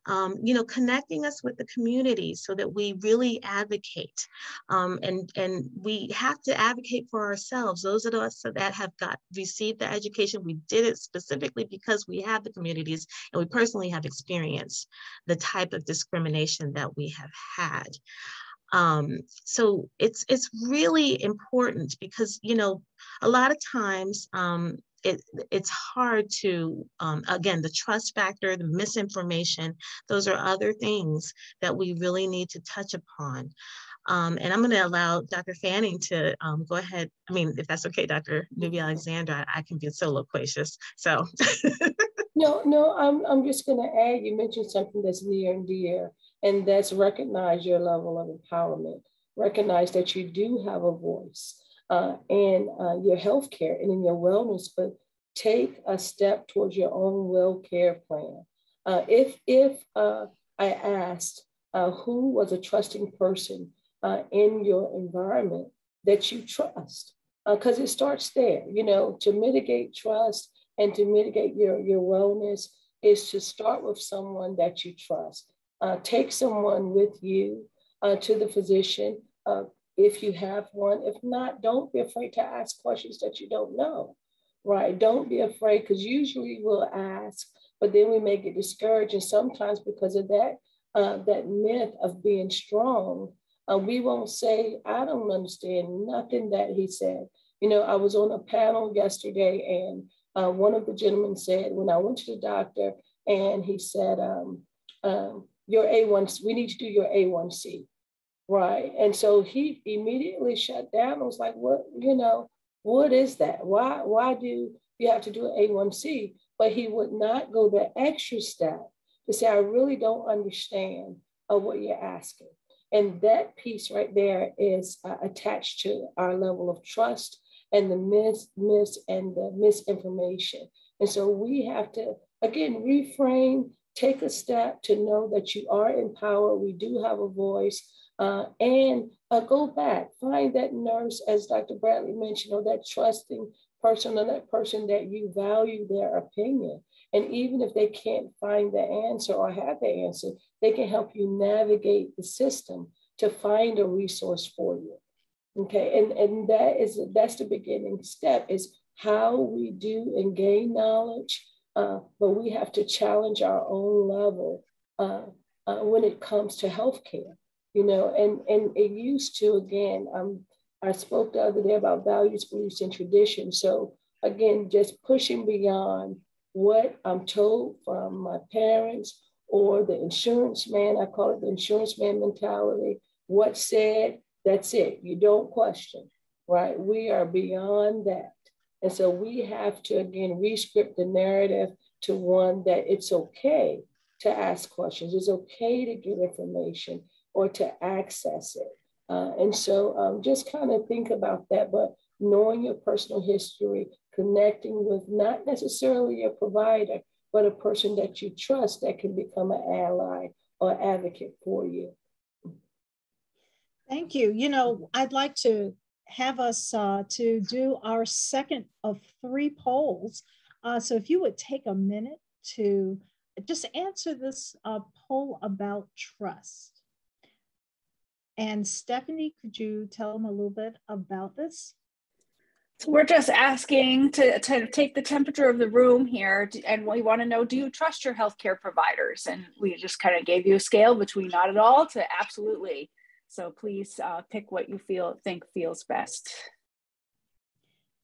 um, you know, connecting us with the community so that we really advocate. Um, and, and we have to advocate for ourselves. Those of us that have got received the education, we did it specifically because we have the communities and we personally have experienced the type of discrimination that we have had. Um, so it's it's really important because you know a lot of times um, it, it's hard to, um, again, the trust factor, the misinformation, those are other things that we really need to touch upon. Um, and I'm going to allow Dr. Fanning to um, go ahead. I mean, if that's okay, Dr. Newby Alexander, I, I can be so loquacious. So. no, no, I'm, I'm just going to add, you mentioned something that's near and dear, and that's recognize your level of empowerment. Recognize that you do have a voice uh, and uh, your health care and in your wellness, but take a step towards your own well care plan. Uh, if if uh, I asked uh, who was a trusting person uh, in your environment that you trust, because it starts there, you know, to mitigate trust and to mitigate your, your wellness is to start with someone that you trust. take someone with you to the physician if you have one. If not, don't be afraid to ask questions that you don't know. right? Don't be afraid because usually we'll ask, but then we may get discouraged. And sometimes because of that, uh, that myth of being strong, uh, we won't say, I don't understand nothing that he said. You know, I was on a panel yesterday and uh, one of the gentlemen said, when I went to the doctor and he said, um, um, your A1, we need to do your A1C. Right. And so he immediately shut down. I was like, what, you know, what is that? Why, why do you have to do an A1C? But he would not go the extra step to say, I really don't understand uh, what you're asking. And that piece right there is uh, attached to our level of trust and the mis, mis and the misinformation. And so we have to, again, reframe, take a step to know that you are in power. We do have a voice. Uh, and uh, go back, find that nurse, as Dr. Bradley mentioned, or that trusting person or that person that you value their opinion. And even if they can't find the answer or have the answer, they can help you navigate the system to find a resource for you. Okay, and, and that is that's the beginning step is how we do and gain knowledge, uh, but we have to challenge our own level uh, uh, when it comes to healthcare you know, and, and it used to, again, um, I spoke the other day about values, beliefs, and tradition. So again, just pushing beyond what I'm told from my parents or the insurance man, I call it the insurance man mentality. What said, that's it. You don't question, right? We are beyond that. And so we have to, again, rescript the narrative to one that it's okay to ask questions. It's okay to get information or to access it. Uh, and so um, just kind of think about that, but knowing your personal history, connecting with not necessarily a provider, but a person that you trust that can become an ally or advocate for you. Thank you. You know, I'd like to have us uh, to do our second of three polls. Uh, so if you would take a minute to just answer this uh, poll about trust. And Stephanie, could you tell them a little bit about this? So we're just asking to, to take the temperature of the room here, and we want to know, do you trust your healthcare providers? And we just kind of gave you a scale between not at all to absolutely. So please uh, pick what you feel think feels best.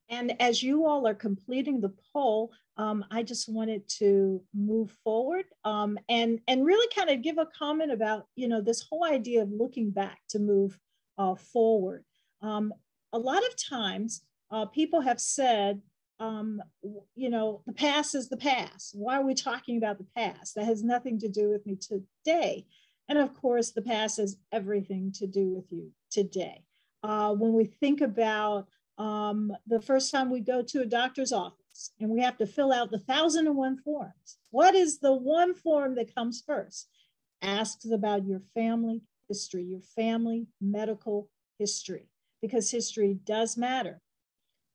And as you all are completing the poll, um, I just wanted to move forward um, and, and really kind of give a comment about, you know, this whole idea of looking back to move uh, forward. Um, a lot of times uh, people have said, um, you know, the past is the past. Why are we talking about the past? That has nothing to do with me today. And of course, the past has everything to do with you today. Uh, when we think about um, the first time we go to a doctor's office and we have to fill out the thousand and one forms. What is the one form that comes first? Asks about your family history, your family medical history, because history does matter.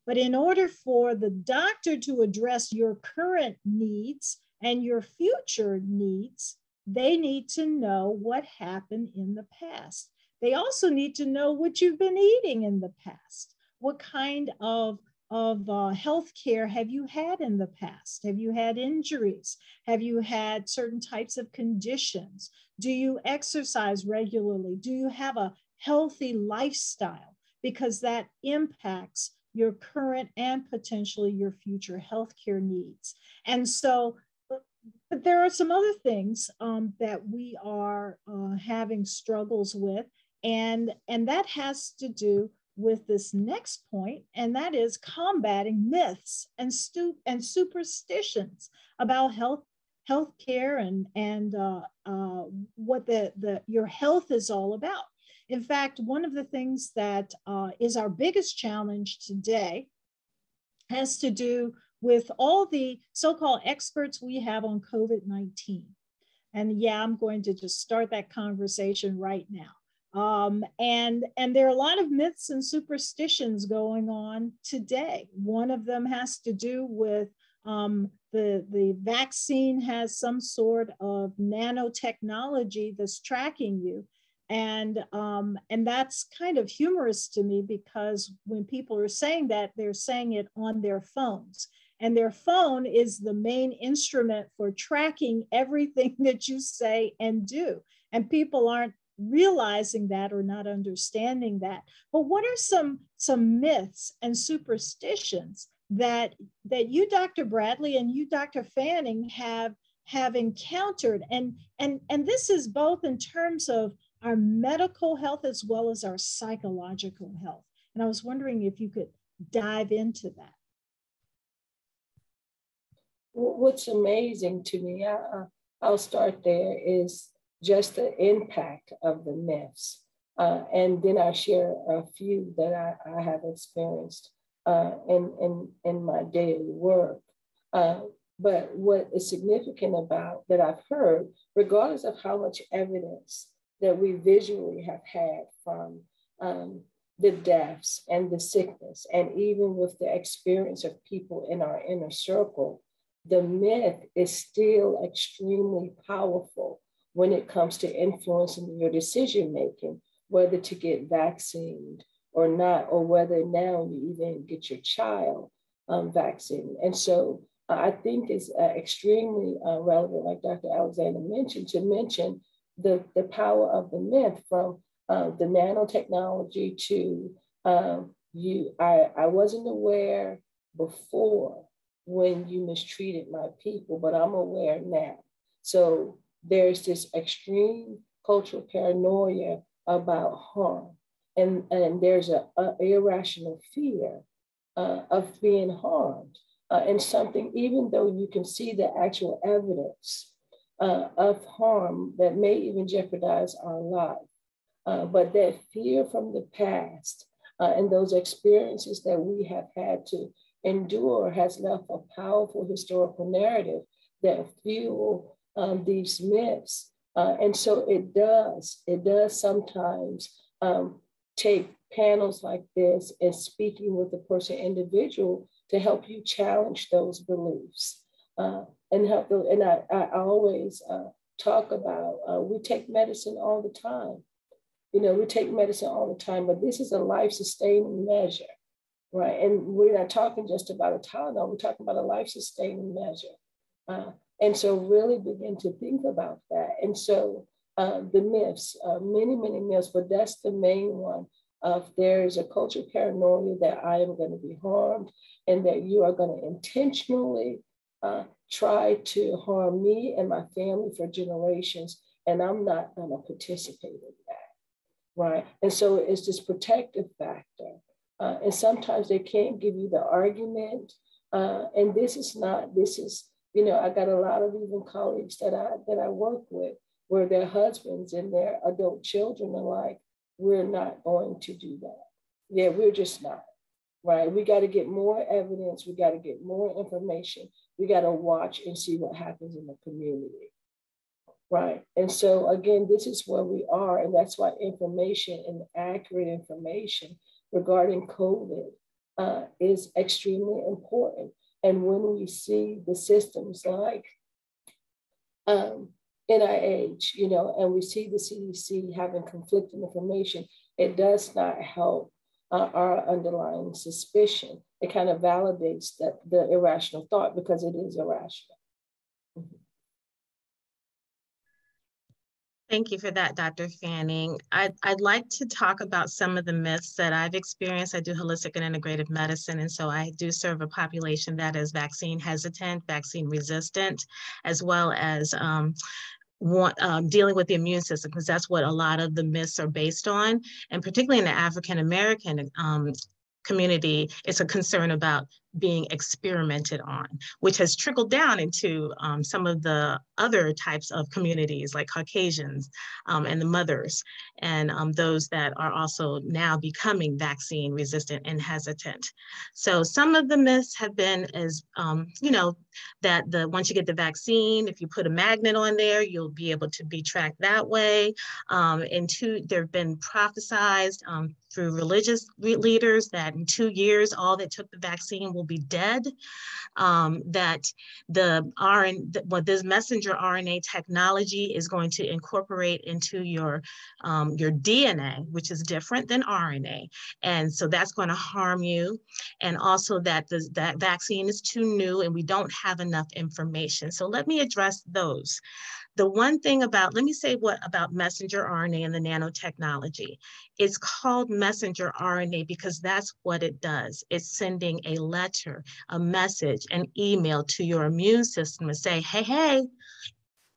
But in order for the doctor to address your current needs and your future needs, they need to know what happened in the past. They also need to know what you've been eating in the past what kind of of uh, health care have you had in the past? Have you had injuries? Have you had certain types of conditions? Do you exercise regularly? Do you have a healthy lifestyle? Because that impacts your current and potentially your future healthcare needs. And so, but there are some other things um, that we are uh, having struggles with, and, and that has to do with this next point, and that is combating myths and, stu- and superstitions about health healthcare and and uh, uh, what the the your health is all about. In fact, one of the things that uh, is our biggest challenge today has to do with all the so-called experts we have on COVID-19. And yeah, I'm going to just start that conversation right now. Um, and, and there are a lot of myths and superstitions going on today. One of them has to do with um, the, the vaccine has some sort of nanotechnology that's tracking you. And, um, and that's kind of humorous to me because when people are saying that, they're saying it on their phones. And their phone is the main instrument for tracking everything that you say and do. And people aren't realizing that or not understanding that. But what are some, some myths and superstitions that, that you, Dr. Bradley, and you, Dr. Fanning, have, have encountered? And, and, and this is both in terms of our medical health as well as our psychological health. And I was wondering if you could dive into that. What's amazing to me, I, I'll start there, is just the impact of the myths. Uh, and then I share a few that I, I have experienced uh, in, in, in my daily work. Uh, but what is significant about that I've heard, regardless of how much evidence that we visually have had from um, the deaths and the sickness, and even with the experience of people in our inner circle, the myth is still extremely powerful when it comes to influencing your decision making, whether to get vaccinated or not, or whether now you even get your child um, vaccinated. And so uh, I think it's uh, extremely uh, relevant, like Dr. Alexander mentioned, to mention the, the power of the myth from uh, the nanotechnology to um, you. I, I wasn't aware before when you mistreated my people, but I'm aware now. So there's this extreme cultural paranoia about harm. And, and there's an irrational fear uh, of being harmed. Uh, and something, even though you can see the actual evidence uh, of harm that may even jeopardize our life, uh, but that fear from the past uh, and those experiences that we have had to endure has left a powerful historical narrative that fuel um, these myths. Uh, and so it does, it does sometimes um, take panels like this and speaking with the person individual to help you challenge those beliefs uh, and help them. And I, I always uh, talk about, uh, we take medicine all the time. You know, we take medicine all the time, but this is a life sustaining measure, right? And we're not talking just about a Tylenol, we're talking about a life sustaining measure. And so really begin to think about that. And so uh, the myths, uh, many, many myths, but that's the main one of there's a culture paranoia that I am going to be harmed and that you are going to intentionally uh, try to harm me and my family for generations. And I'm not going to participate in that. Right. And so it's this protective factor. Uh, and sometimes they can't give you the argument. Uh, and this is not, this is you know, I got a lot of even colleagues that I that I work with where their husbands and their adult children are like, we're not going to do that. Yeah, we're just not. Right. We got to get more evidence. We got to get more information. We got to watch and see what happens in the community. Right. And so, again, this is where we are. And that's why information and accurate information regarding COVID uh, is extremely important. And when we see the systems like um, NIH, you know, and we see the CDC having conflicting information, it does not help uh, our underlying suspicion. It kind of validates that the irrational thought because it is irrational. Thank you for that, Dr. Fanning. I'd, I'd like to talk about some of the myths that I've experienced. I do holistic and integrative medicine, and so I do serve a population that is vaccine hesitant, vaccine resistant, as well as um, want, um, dealing with the immune system, because that's what a lot of the myths are based on. And particularly in the African American um, community, it's a concern about being experimented on, which has trickled down into um, some of the other types of communities like Caucasians um, and the mothers and um, those that are also now becoming vaccine resistant and hesitant. So some of the myths have been as, um, you know, that the once you get the vaccine, if you put a magnet on there, you'll be able to be tracked that way. Um, and two, there have been prophesized um, through religious leaders that in two years, all that took the vaccine will will be dead, um, that the RNA, what this messenger RNA technology is going to incorporate into your, um, your DNA, which is different than RNA. And so that's going to harm you. And also that the, that vaccine is too new and we don't have enough information. So let me address those. The one thing about, let me say what about messenger RNA and the nanotechnology. It's called messenger RNA because that's what it does. It's sending a letter, a message, an email to your immune system and say, hey, hey,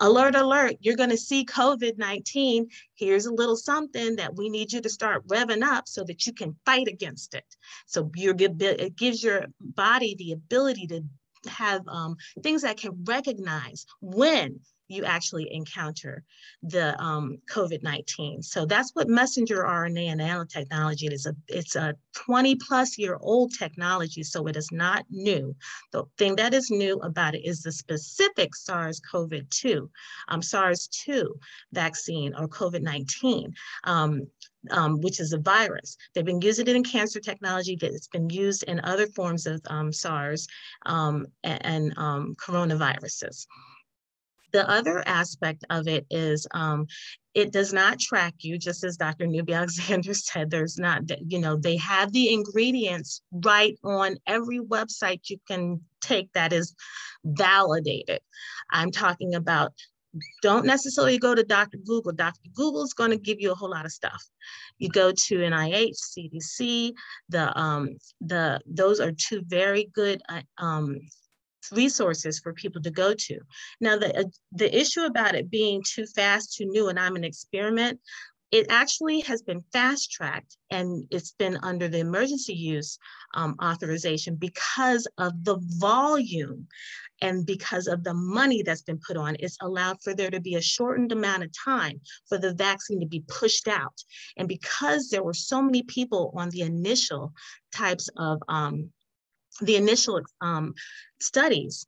alert, alert, you're going to see COVID 19. Here's a little something that we need you to start revving up so that you can fight against it. So it gives your body the ability to have um, things that can recognize when you actually encounter the um, COVID-19. So that's what messenger RNA and nanotechnology is. A, it's a 20 plus year old technology, so it is not new. The thing that is new about it is the specific SARS-CoV-2, um, SARS-2 vaccine or COVID-19. Um, um, which is a virus. They've been using it in cancer technology. It's been used in other forms of um, SARS um, and, and um, coronaviruses. The other aspect of it is um, it does not track you, just as Dr. Newby Alexander said, there's not, you know, they have the ingredients right on every website you can take that is validated. I'm talking about don't necessarily go to Dr. Google. Dr. Google is going to give you a whole lot of stuff. You go to NIH, CDC, the um, the those are two very good uh, um, resources for people to go to. Now, the, uh, the issue about it being too fast, too new, and I'm an experiment, it actually has been fast tracked and it's been under the emergency use um, authorization because of the volume and because of the money that's been put on. It's allowed for there to be a shortened amount of time for the vaccine to be pushed out. And because there were so many people on the initial types of um, the initial um, studies,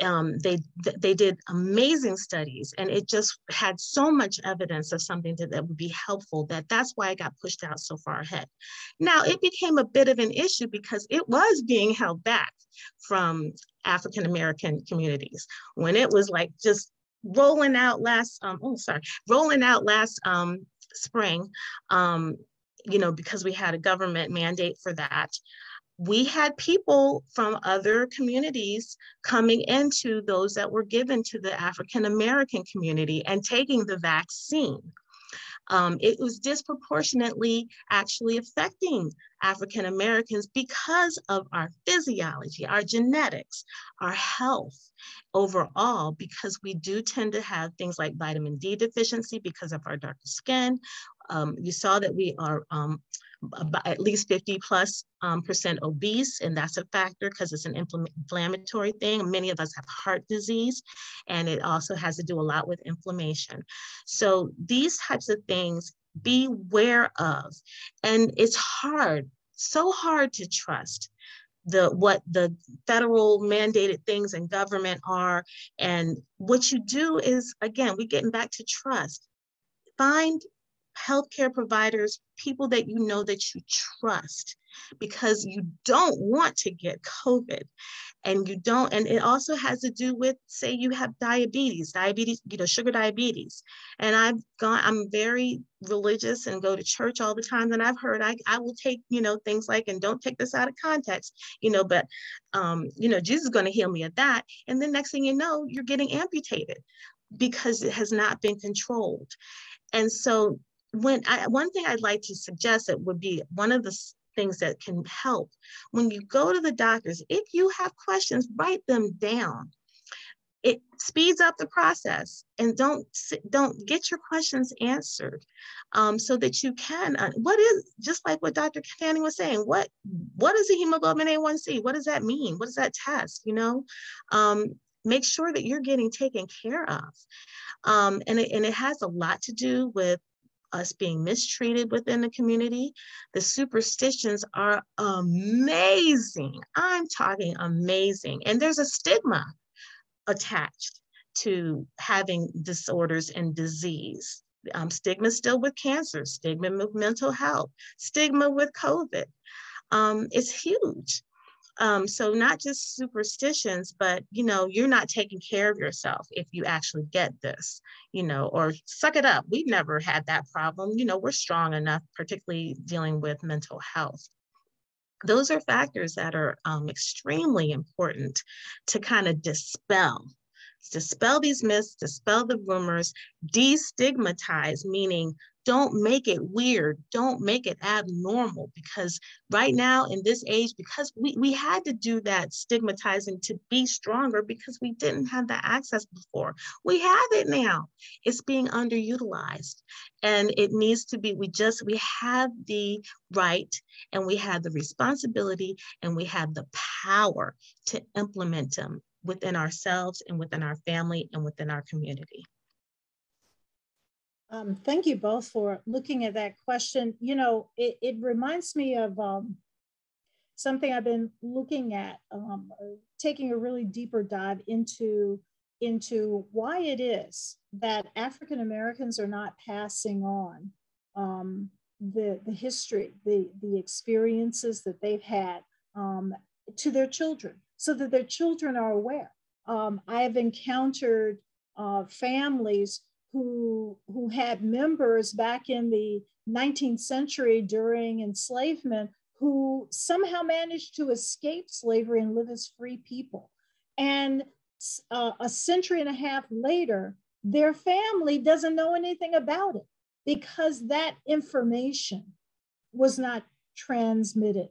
um, they they did amazing studies, and it just had so much evidence of something that, that would be helpful. That that's why it got pushed out so far ahead. Now it became a bit of an issue because it was being held back from African American communities when it was like just rolling out last. Um, oh, sorry, rolling out last um, spring. Um, you know, because we had a government mandate for that we had people from other communities coming into those that were given to the African American community and taking the vaccine. Um, it was disproportionately actually affecting African Americans because of our physiology, our genetics, our health overall, because we do tend to have things like vitamin D deficiency because of our darker skin. Um, you saw that we are um, at least 50 plus um, percent obese, and that's a factor because it's an inflammatory thing. Many of us have heart disease, and it also has to do a lot with inflammation. So these types of things, beware of. And it's hard, so hard to trust the what the federal mandated things in government are and what you do is again we're getting back to trust find healthcare providers, people that you know that you trust, because you don't want to get COVID. And you don't, and it also has to do with, say, you have diabetes, diabetes, you know, sugar diabetes. And I've gone, I'm very religious and go to church all the time. And I've heard I, I will take, you know, things like, and don't take this out of context, you know, but, um, you know, Jesus is going to heal me of that. And then next thing you know, you're getting amputated because it has not been controlled. And so when I, one thing I'd like to suggest that would be one of the things that can help when you go to the doctors, if you have questions, write them down. It speeds up the process and don't don't get your questions answered um, so that you can uh, what is just like what Dr. Fanning was saying what what is a hemoglobin A1C what does that mean what does that test you know um, make sure that you're getting taken care of um, and, it, and it has a lot to do with us being mistreated within the community. The superstitions are amazing. I'm talking amazing. And there's a stigma attached to having disorders and disease. Um, stigma still with cancer, stigma with mental health, stigma with COVID. Um, it's huge. Um, so not just superstitions, but you know, you're not taking care of yourself if you actually get this, you know, or suck it up. We've never had that problem. You know, we're strong enough, particularly dealing with mental health. Those are factors that are um, extremely important to kind of dispel dispel these myths, dispel the rumors, destigmatize, meaning don't make it weird don't make it abnormal because right now in this age because we, we had to do that stigmatizing to be stronger because we didn't have the access before. We have it now. It's being underutilized and it needs to be we just we have the right and we have the responsibility and we have the power to implement them within ourselves and within our family and within our community um, thank you both for looking at that question. You know, it, it reminds me of um, something I've been looking at, um, taking a really deeper dive into, into why it is that African Americans are not passing on um, the, the history, the, the experiences that they've had um, to their children so that their children are aware. Um, I have encountered uh, families who, who had members back in the 19th century during enslavement who somehow managed to escape slavery and live as free people. And uh, a century and a half later, their family doesn't know anything about it because that information was not transmitted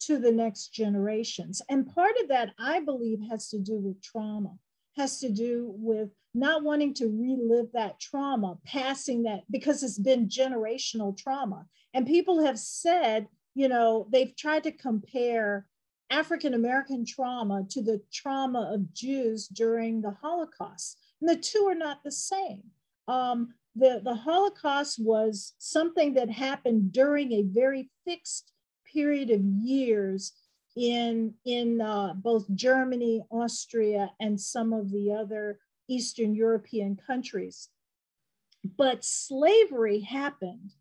to the next generations. And part of that, I believe, has to do with trauma, has to do with not wanting to relive that trauma, passing that because it's been generational trauma. And people have said, you know, they've tried to compare African American trauma to the trauma of Jews during the Holocaust. And the two are not the same. Um, the, the Holocaust was something that happened during a very fixed period of years in, in uh, both Germany, Austria, and some of the other Eastern European countries. But slavery happened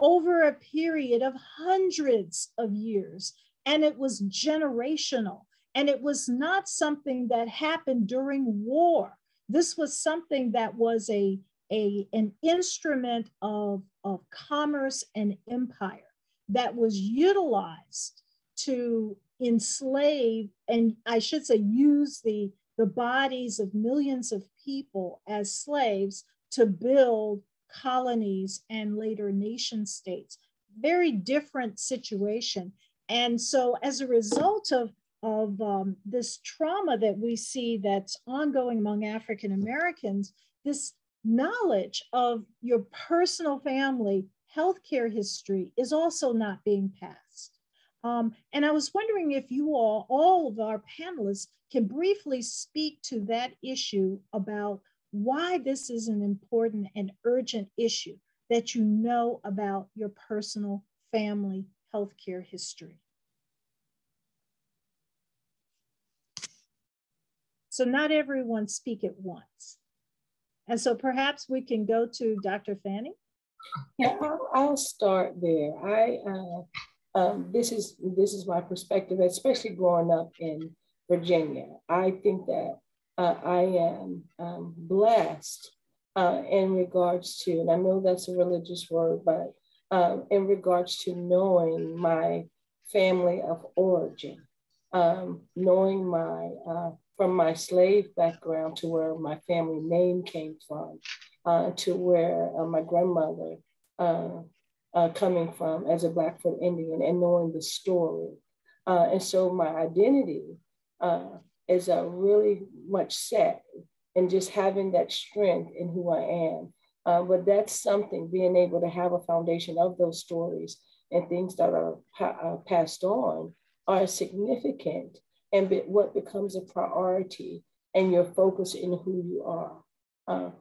over a period of hundreds of years, and it was generational. And it was not something that happened during war. This was something that was a, a, an instrument of, of commerce and empire that was utilized to enslave and I should say use the the bodies of millions of people as slaves to build colonies and later nation states. Very different situation. And so, as a result of, of um, this trauma that we see that's ongoing among African Americans, this knowledge of your personal family healthcare history is also not being passed. Um, and I was wondering if you all, all of our panelists, can briefly speak to that issue about why this is an important and urgent issue that you know about your personal family healthcare history. So not everyone speak at once. And so perhaps we can go to Dr. Fanning. Yeah, I'll, I'll start there. I uh, um, this is this is my perspective, especially growing up in Virginia. I think that uh, I am um, blessed uh, in regards to, and I know that's a religious word, but um, in regards to knowing my family of origin, um, knowing my uh, from my slave background to where my family name came from, uh, to where uh, my grandmother uh, uh, coming from as a Blackfoot Indian and knowing the story. Uh, and so my identity is really much set and just having that strength in who I am. But that's something, being able to have a foundation of those stories and things that are pa- passed on are significant and be- what becomes a priority and your focus in who you are,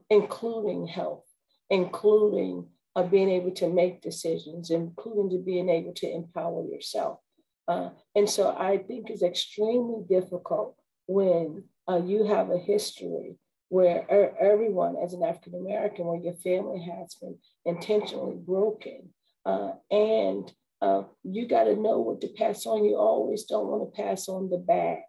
including health, including of being able to make decisions, including to being able to empower yourself. Uh, and so I think it's extremely difficult when uh, you have a history where er- everyone, as an African American, where your family has been intentionally broken, uh, and uh, you got to know what to pass on. You always don't want to pass on the bad,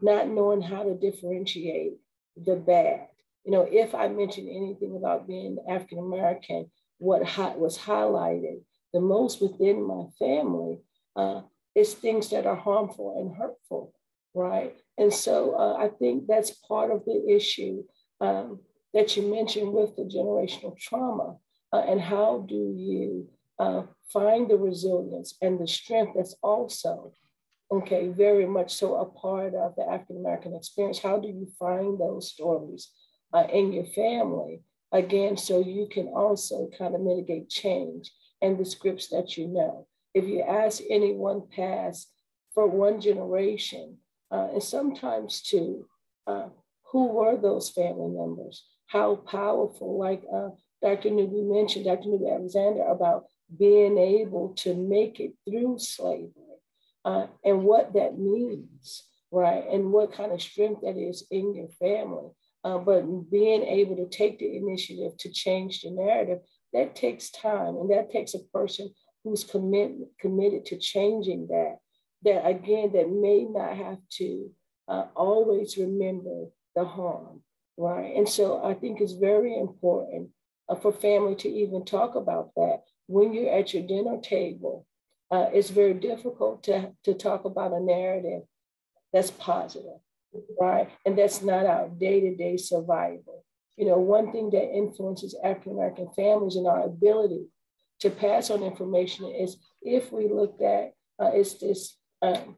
not knowing how to differentiate the bad. You know, if I mentioned anything about being African American, what was highlighted the most within my family uh, is things that are harmful and hurtful, right? And so uh, I think that's part of the issue um, that you mentioned with the generational trauma. Uh, and how do you uh, find the resilience and the strength that's also, okay, very much so a part of the African American experience? How do you find those stories uh, in your family? Again, so you can also kind of mitigate change and the scripts that you know. If you ask anyone past for one generation, uh, and sometimes two, uh, who were those family members? How powerful, like uh, Dr. Newby mentioned, Dr. Newby Alexander, about being able to make it through slavery uh, and what that means, right? And what kind of strength that is in your family. Uh, but being able to take the initiative to change the narrative, that takes time and that takes a person who's commit, committed to changing that, that again, that may not have to uh, always remember the harm, right? And so I think it's very important uh, for family to even talk about that. When you're at your dinner table, uh, it's very difficult to, to talk about a narrative that's positive, right? And that's not our day to day survival. You know, one thing that influences African American families and our ability to pass on information is if we look at uh, it's this um,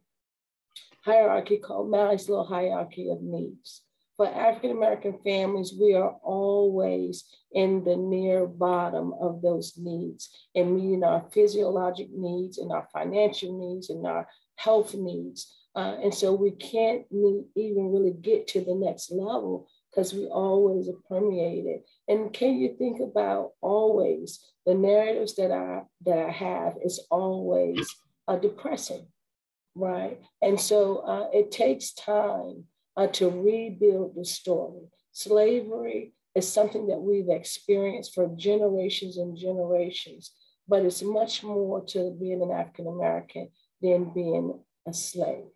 hierarchy called Maslow's hierarchy of needs for African American families, we are always in the near bottom of those needs and meeting our physiologic needs and our financial needs and our health needs. Uh, and so we can't even really get to the next level because we always are permeated. And can you think about always the narratives that I that I have is always uh, depressing, right? And so uh, it takes time uh, to rebuild the story. Slavery is something that we've experienced for generations and generations, but it's much more to being an African American than being a slave,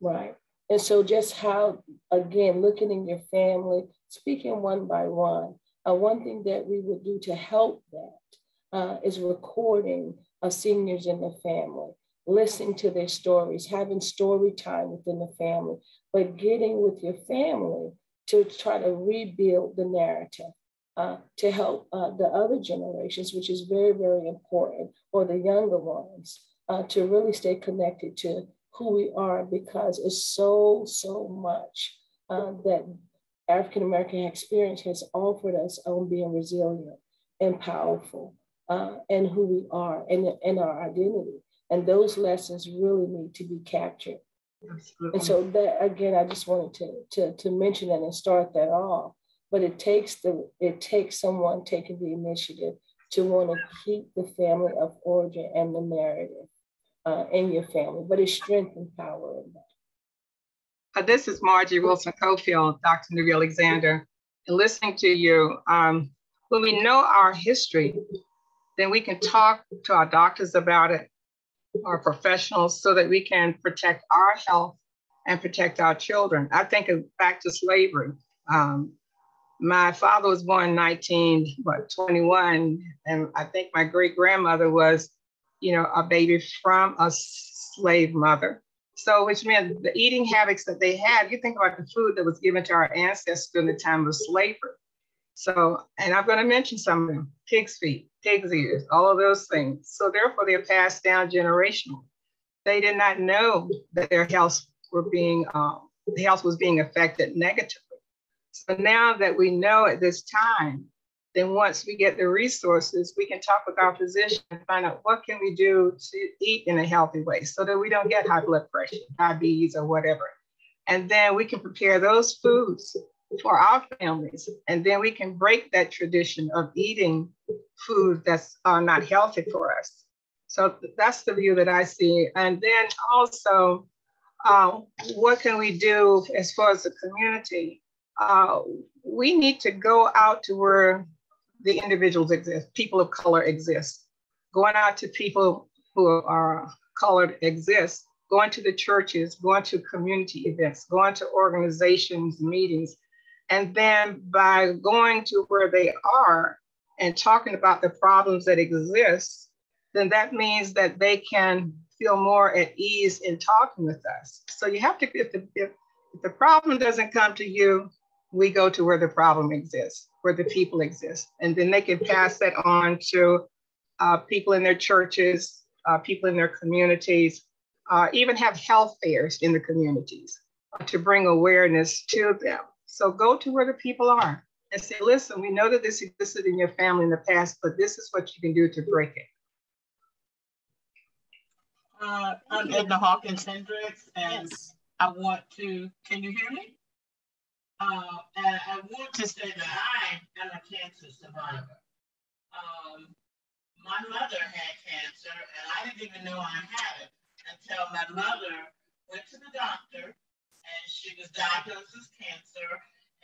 right? And so, just how, again, looking in your family, speaking one by one, uh, one thing that we would do to help that uh, is recording uh, seniors in the family, listening to their stories, having story time within the family, but getting with your family to try to rebuild the narrative uh, to help uh, the other generations, which is very, very important, or the younger ones, uh, to really stay connected to who we are because it's so, so much uh, that African American experience has offered us on being resilient and powerful uh, and who we are and, and our identity. And those lessons really need to be captured Absolutely. And so that again, I just wanted to, to, to mention that and start that off. But it takes the it takes someone taking the initiative to want to keep the family of origin and the narrative uh, in your family, but it's strength and power in that. Uh, this is Margie Wilson Cofield, Dr. Newby Alexander. And listening to you, um, when we know our history, then we can talk to our doctors about it our professionals so that we can protect our health and protect our children. I think back to slavery. Um, my father was born in 19, what, 21, and I think my great grandmother was, you know, a baby from a slave mother. So, which meant the eating habits that they had, you think about the food that was given to our ancestors during the time of slavery. So, and I'm going to mention some of them pig's feet, pig's ears, all of those things. So, therefore, they're passed down generationally. They did not know that their health were being, um, health was being affected negatively. So, now that we know at this time, then once we get the resources, we can talk with our physician and find out what can we do to eat in a healthy way so that we don't get high blood pressure, diabetes, or whatever. And then we can prepare those foods for our families. And then we can break that tradition of eating food that's uh, not healthy for us. So that's the view that I see. And then also, uh, what can we do as far as the community? Uh, we need to go out to where the individuals exist, people of color exist, going out to people who are colored exist, going to the churches, going to community events, going to organizations, meetings, and then by going to where they are and talking about the problems that exist, then that means that they can feel more at ease in talking with us. So you have to, if the, if, if the problem doesn't come to you, we go to where the problem exists, where the people exist. And then they can pass that on to uh, people in their churches, uh, people in their communities, uh, even have health fairs in the communities to bring awareness to them. So go to where the people are and say, listen, we know that this existed in your family in the past, but this is what you can do to break it. Uh, I'm Edna Hawkins Hendricks, and yes. I want to, can you hear me? Uh, and I want to say that I am a cancer survivor. Um, my mother had cancer, and I didn't even know I had it until my mother went to the doctor, and she was diagnosed with cancer,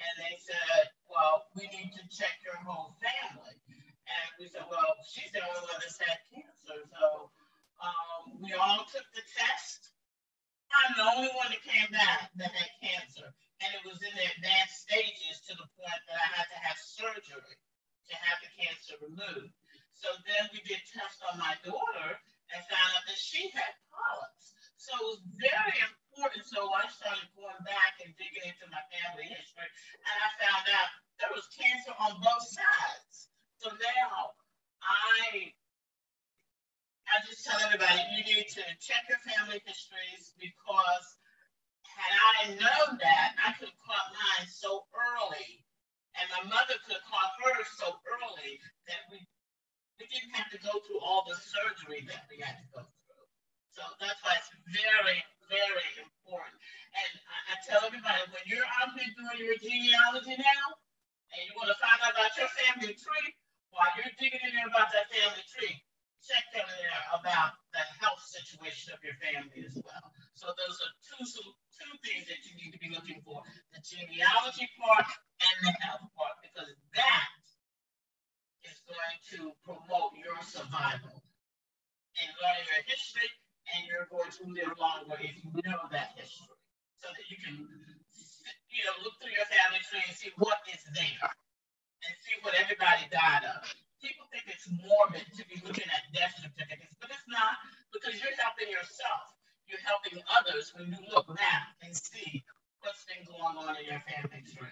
and they said, well, we need to check your whole family. And we said, well, she's the only one that's had cancer, so um, we all took the test. I'm the only one that came back that had cancer. And it was in the advanced stages to the point that I had to have surgery to have the cancer removed. So then we did tests on my daughter and found out that she had polyps. So it was very important. So I started going back and digging into my family history, and I found out there was cancer on both sides. So now I I just tell everybody you need to check your family histories because had I known that, I could have caught mine so early, and my mother could have caught hers so early that we we didn't have to go through all the surgery that we had to go through. So that's why it's very, very important. And I, I tell everybody when you're out here doing your genealogy now, and you want to find out about your family tree, while you're digging in there about that family tree, check in there about the health situation of your family as well. So those are two, two things that you need to be looking for, the genealogy part and the health part, because that is going to promote your survival and learning your history, and you're going to live longer if you know that history. So that you can you know, look through your family tree and see what is there and see what everybody died of people think it's morbid to be looking at death certificates, but it's not because you're helping yourself. You're helping others when you look back and see what's been going on in your family tree.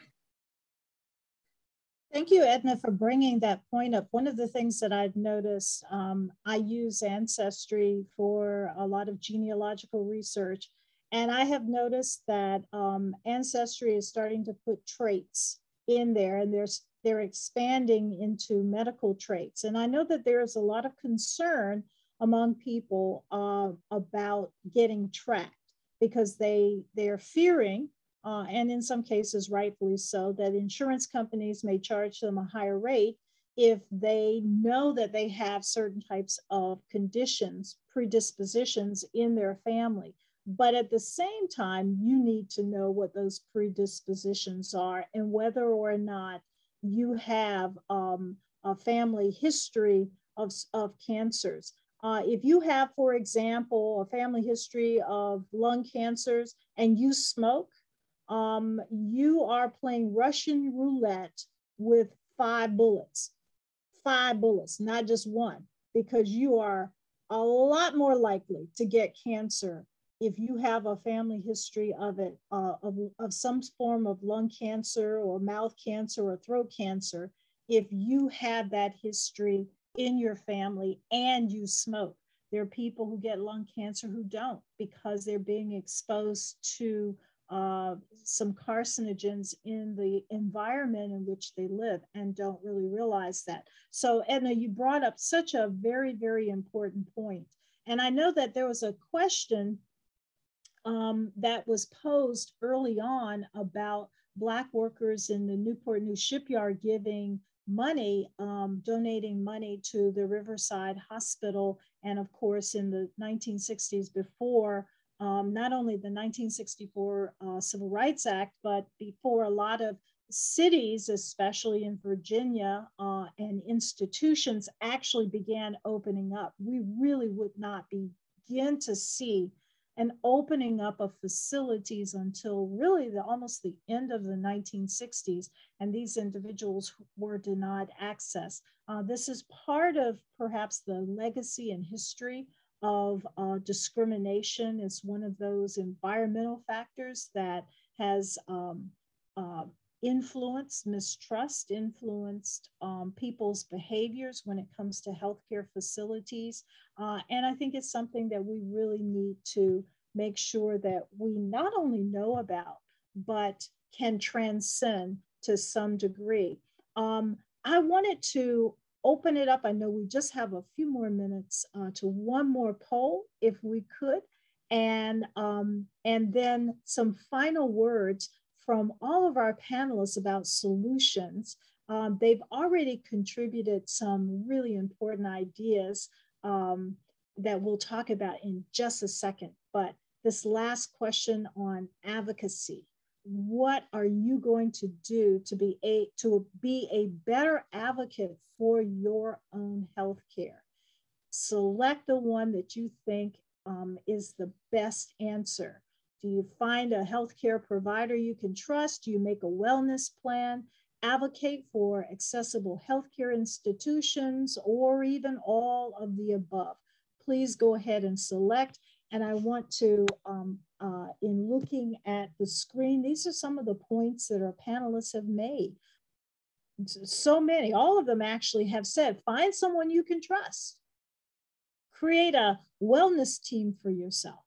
Thank you, Edna, for bringing that point up. One of the things that I've noticed, um, I use Ancestry for a lot of genealogical research, and I have noticed that um, Ancestry is starting to put traits in there, and there's they're expanding into medical traits. And I know that there is a lot of concern among people uh, about getting tracked because they they're fearing, uh, and in some cases rightfully so, that insurance companies may charge them a higher rate if they know that they have certain types of conditions, predispositions in their family. But at the same time, you need to know what those predispositions are and whether or not you have um, a family history of, of cancers. Uh, if you have, for example, a family history of lung cancers and you smoke, um, you are playing Russian roulette with five bullets, five bullets, not just one, because you are a lot more likely to get cancer if you have a family history of it, uh, of, of some form of lung cancer or mouth cancer or throat cancer, if you have that history in your family and you smoke. There are people who get lung cancer who don't because they're being exposed to uh, some carcinogens in the environment in which they live and don't really realize that. So, Edna, you brought up such a very, very important point. And I know that there was a question um, that was posed early on about Black workers in the Newport News shipyard giving money, um, donating money to the Riverside Hospital. And of course, in the 1960s, before um, not only the 1964 uh, Civil Rights Act, but before a lot of cities, especially in Virginia, uh, and institutions actually began opening up, we really would not begin to see an opening up of facilities until really the almost the end of the 1960s, and these individuals were denied access. Uh, this is part of perhaps the legacy and history of uh, discrimination. It's one of those environmental factors that has um, uh, influenced mistrust, influenced um, people's behaviors when it comes to healthcare facilities. Uh, and I think it's something that we really need to make sure that we not only know about, but can transcend to some degree. Um, I wanted to open it up. I know we just have a few more minutes uh, to one more poll, if we could, and um, and then some final words from all of our panelists about solutions. Um, they've already contributed some really important ideas um, that we'll talk about in just a second. But this last question on advocacy, what are you going to do to be a to be a better advocate for your own health care? Select the one that you think um, is the best answer. Do you find a healthcare provider you can trust? Do you make a wellness plan? Advocate for accessible healthcare institutions or even all of the above. Please go ahead and select. And I want to, um, uh, in looking at the screen, these are some of the points that our panelists have made. So many, all of them actually have said, find someone you can trust. Create a wellness team for yourself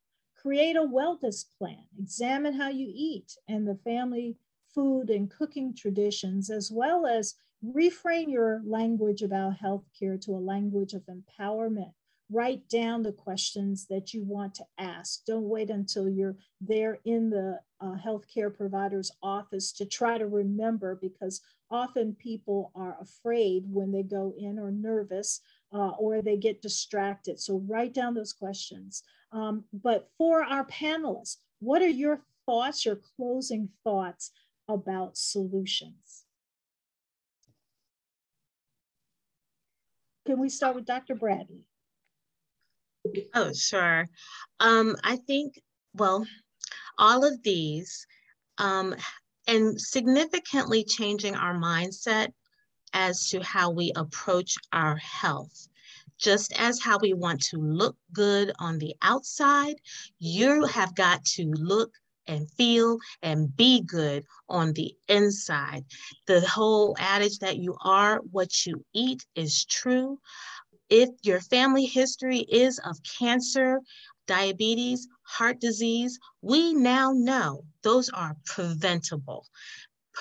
create a wellness plan, examine how you eat and the family food and cooking traditions, as well as reframe your language about healthcare to a language of empowerment. Write down the questions that you want to ask. Don't wait until you're there in the uh, healthcare provider's office to try to remember because often people are afraid when they go in or nervous uh, or they get distracted. So write down those questions. Um, but for our panelists, what are your thoughts, your closing thoughts about solutions? Can we start with Dr. Bradley? Oh, sure. Um, I think, well, all of these um, and significantly changing our mindset as to how we approach our health just as how we want to look good on the outside, you have got to look and feel and be good on the inside. The whole adage that you are what you eat is true. If your family history is of cancer, diabetes, heart disease, we now know those are preventable,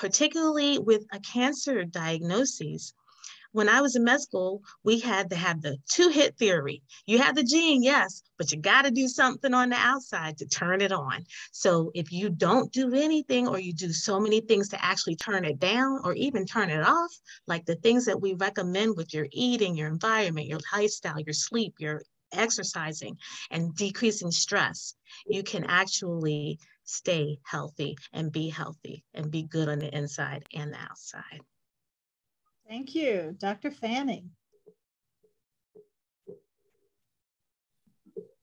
particularly with a cancer diagnosis when I was in med school, we had to have the two hit theory. You have the gene, yes, but you got to do something on the outside to turn it on. So if you don't do anything or you do so many things to actually turn it down or even turn it off, like the things that we recommend with your eating, your environment, your lifestyle, your sleep, your exercising, and decreasing stress, you can actually stay healthy and be healthy and be good on the inside and the outside. Thank you. Dr. Fanning.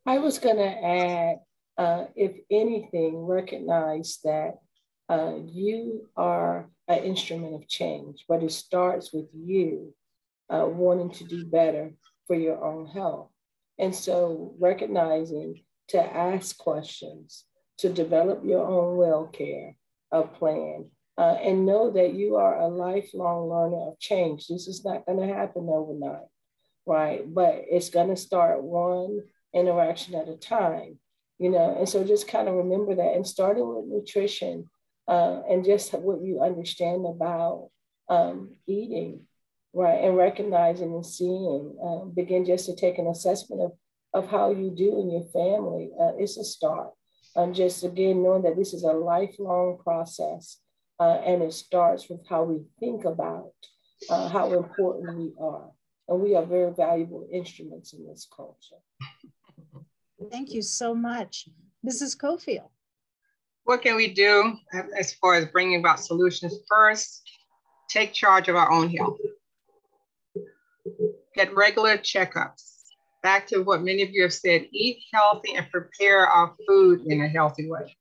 I was going to add, uh, if anything, recognize that uh, you are an instrument of change, but it starts with you uh, wanting to do better for your own health. And so recognizing to ask questions, to develop your own well care a plan, uh, and know that you are a lifelong learner of change. This is not going to happen overnight, right? But it's going to start one interaction at a time, you know. And so just kind of remember that. And starting with nutrition uh, and just what you understand about um, eating, right? And recognizing and seeing, uh, begin just to take an assessment of, of how you do in your family. Uh, it's a start. Um, just again, knowing that this is a lifelong process uh, and it starts with how we think about uh, how important we are. And we are very valuable instruments in this culture. Thank you so much. Mrs. Cofield. what can we do as far as bringing about solutions? First, take charge of our own health. Get regular checkups. Back to what many of you have said, eat healthy and prepare our food in a healthy way.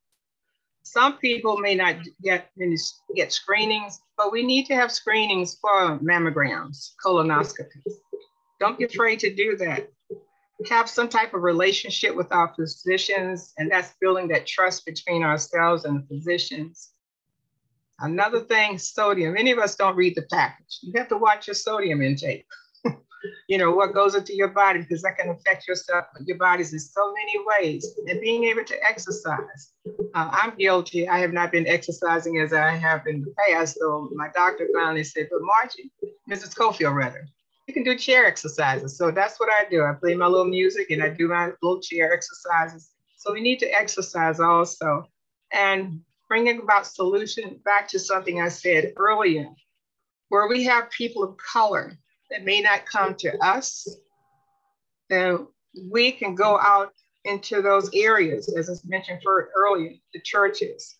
Some people may not get, get screenings, but we need to have screenings for mammograms, colonoscopies. Don't be afraid to do that have some type of relationship with our physicians, and that's building that trust between ourselves and the physicians. Another thing, sodium. Many of us don't read the package. You have to watch your sodium intake. You know, what goes into your body, because that can affect yourself, your bodies in so many ways. And being able to exercise. Uh, I'm guilty. I have not been exercising as I have in the past. So my doctor finally said, but Margie, Mrs. Cofield rather, you can do chair exercises. So that's what I do. I play my little music and I do my little chair exercises. So we need to exercise also. And bringing about solution back to something I said earlier, where we have people of color that may not come to us, then we can go out into those areas, as I mentioned for earlier, the churches,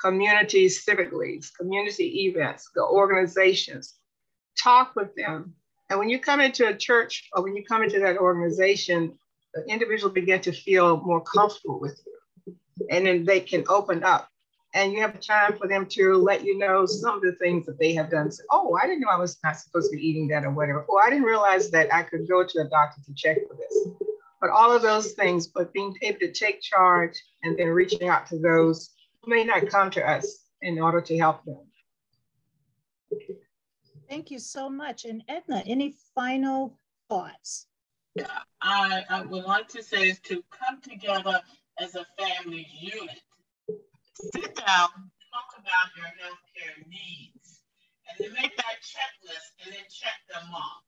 communities, civic leagues, community events, the organizations, talk with them, and when you come into a church or when you come into that organization, the individual begin to feel more comfortable with you. And then they can open up. And you have time for them to let you know some of the things that they have done. So, oh, I didn't know I was not supposed to be eating that or whatever. Or I didn't realize that I could go to a doctor to check for this. But all of those things, but being able to take charge and then reaching out to those who may not come to us in order to help them. Thank you so much. And Edna, any final thoughts? I, I would like to say is to come together as a family unit. Sit down, talk about your healthcare needs, and then make that checklist and then check them off.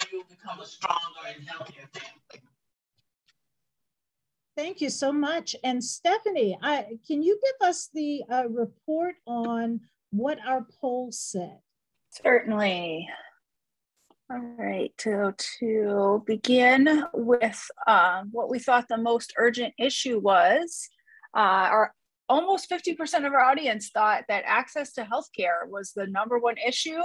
And you'll become a stronger and healthier family. Thank you so much. And Stephanie, I, can you give us the uh, report on what our poll said? Certainly. All right, so to begin with uh, what we thought the most urgent issue was, uh, our almost 50% of our audience thought that access to healthcare was the number one issue,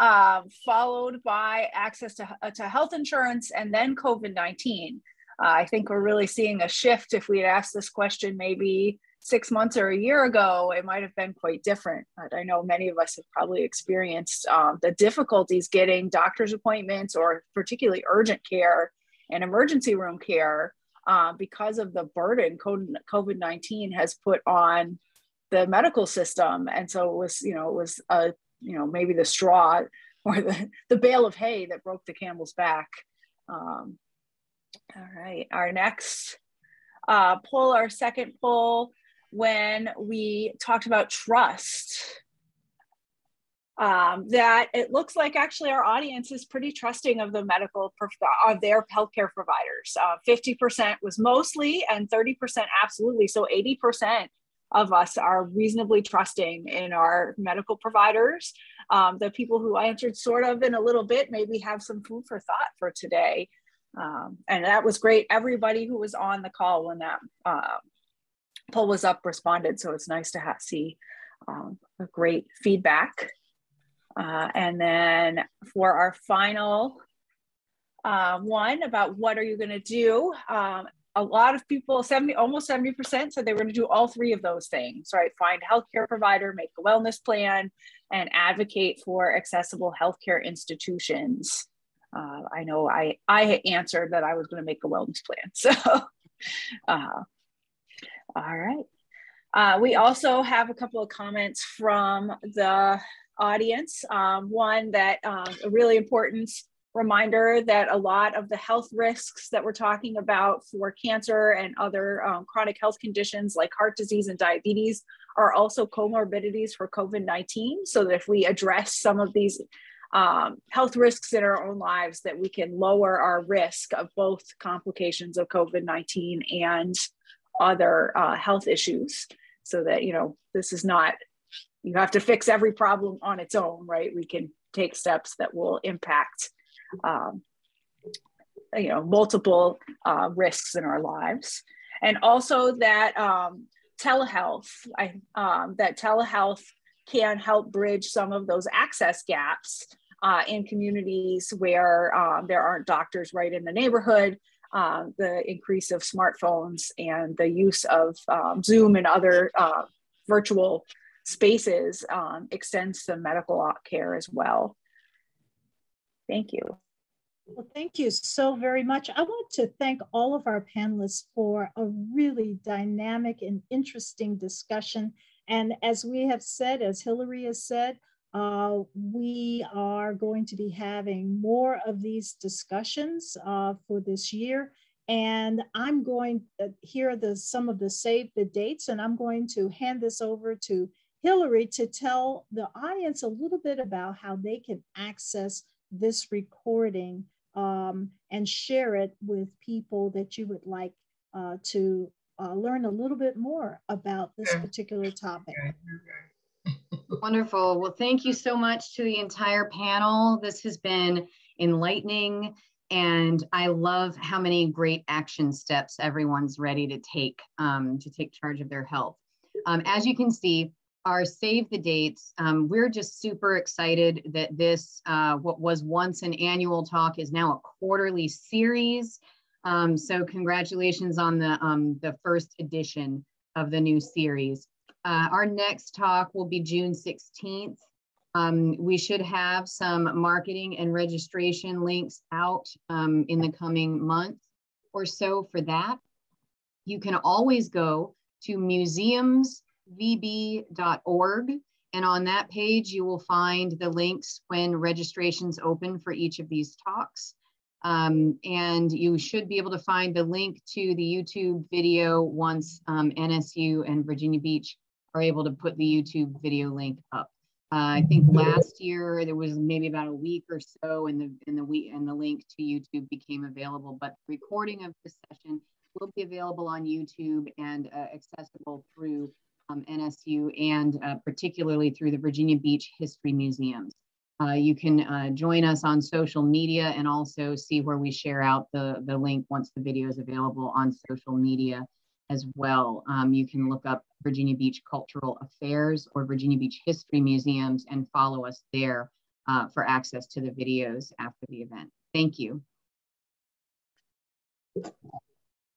uh, followed by access to, uh, to health insurance and then COVID-19. Uh, I think we're really seeing a shift if we had asked this question maybe six months or a year ago, it might have been quite different. But I know many of us have probably experienced um, the difficulties getting doctor's appointments or particularly urgent care and emergency room care uh, because of the burden COVID 19 has put on the medical system. And so it was, you know, it was, a, you know, maybe the straw or the, the bale of hay that broke the camel's back. Um, all right, our next uh, pull, our second poll, when we talked about trust. Um, that it looks like actually our audience is pretty trusting of the medical of their healthcare providers. Uh, 50% was mostly and 30% absolutely. So 80% of us are reasonably trusting in our medical providers. Um, the people who answered sort of in a little bit maybe have some food for thought for today. Um, and that was great. Everybody who was on the call when that uh, poll was up responded. So it's nice to have, see um, a great feedback. Uh, and then for our final uh, one about what are you going to do, um, a lot of people, 70, almost 70% said they were going to do all three of those things, right? Find healthcare provider, make a wellness plan, and advocate for accessible healthcare institutions. Uh, I know I, I answered that I was going to make a wellness plan. So uh, all right. Uh, we also have a couple of comments from the audience. Um, one that um, a really important reminder that a lot of the health risks that we're talking about for cancer and other um, chronic health conditions like heart disease and diabetes are also comorbidities for COVID-19. So that if we address some of these um, health risks in our own lives, that we can lower our risk of both complications of COVID-19 and other uh, health issues so that you know this is not you have to fix every problem on its own right we can take steps that will impact um, you know multiple uh, risks in our lives and also that um, telehealth, I, um, that telehealth can help bridge some of those access gaps uh, in communities where um, there aren't doctors right in the neighborhood. Uh, the increase of smartphones and the use of um, Zoom and other uh, virtual spaces um, extends to medical care as well. Thank you. Well, thank you so very much. I want to thank all of our panelists for a really dynamic and interesting discussion. And as we have said, as Hillary has said, uh, we are going to be having more of these discussions uh, for this year. And I'm going, to uh, here are the, some of the save the dates, and I'm going to hand this over to Hillary to tell the audience a little bit about how they can access this recording um, and share it with people that you would like uh, to uh, learn a little bit more about this particular topic. Wonderful. Well, thank you so much to the entire panel. This has been enlightening, and I love how many great action steps everyone's ready to take um, to take charge of their health. Um, as you can see, our save the dates. Um, we're just super excited that this, uh, what was once an annual talk, is now a quarterly series. Um, so congratulations on the um, the first edition of the new series. Uh, our next talk will be June 16th. Um, we should have some marketing and registration links out um, in the coming month or so for that. You can always go to museumsvb.org and on that page you will find the links when registrations open for each of these talks. Um, and you should be able to find the link to the YouTube video once um, NSU and Virginia Beach are able to put the YouTube video link up. Uh, I think last year there was maybe about a week or so, and the and the week and the link to YouTube became available. But the recording of this session will be available on YouTube and uh, accessible through um, NSU and uh, particularly through the Virginia Beach History Museums. Uh, you can uh, join us on social media and also see where we share out the, the link once the video is available on social media as well. Um, you can look up Virginia Beach Cultural Affairs or Virginia Beach History Museums and follow us there uh, for access to the videos after the event. Thank you.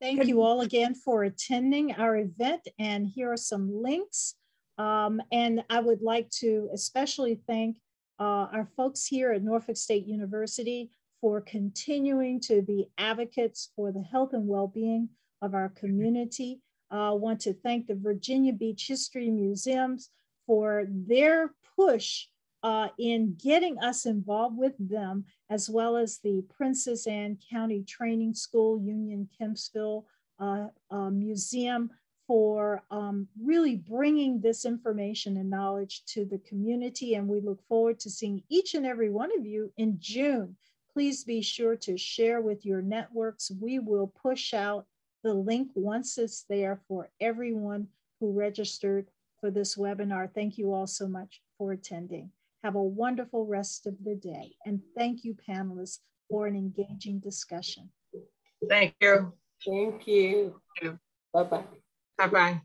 Thank you all again for attending our event. And here are some links. Um, and I would like to especially thank uh, our folks here at Norfolk State University for continuing to be advocates for the health and well-being of our community. I uh, want to thank the Virginia Beach History Museums for their push uh, in getting us involved with them, as well as the Princess Anne County Training School, Union Kempsville uh, uh, Museum for um, really bringing this information and knowledge to the community. And we look forward to seeing each and every one of you in June. Please be sure to share with your networks. We will push out the link once it's there for everyone who registered for this webinar. Thank you all so much for attending. Have a wonderful rest of the day. And thank you, panelists, for an engaging discussion. Thank you. Thank you. you. Bye-bye. Bye-bye.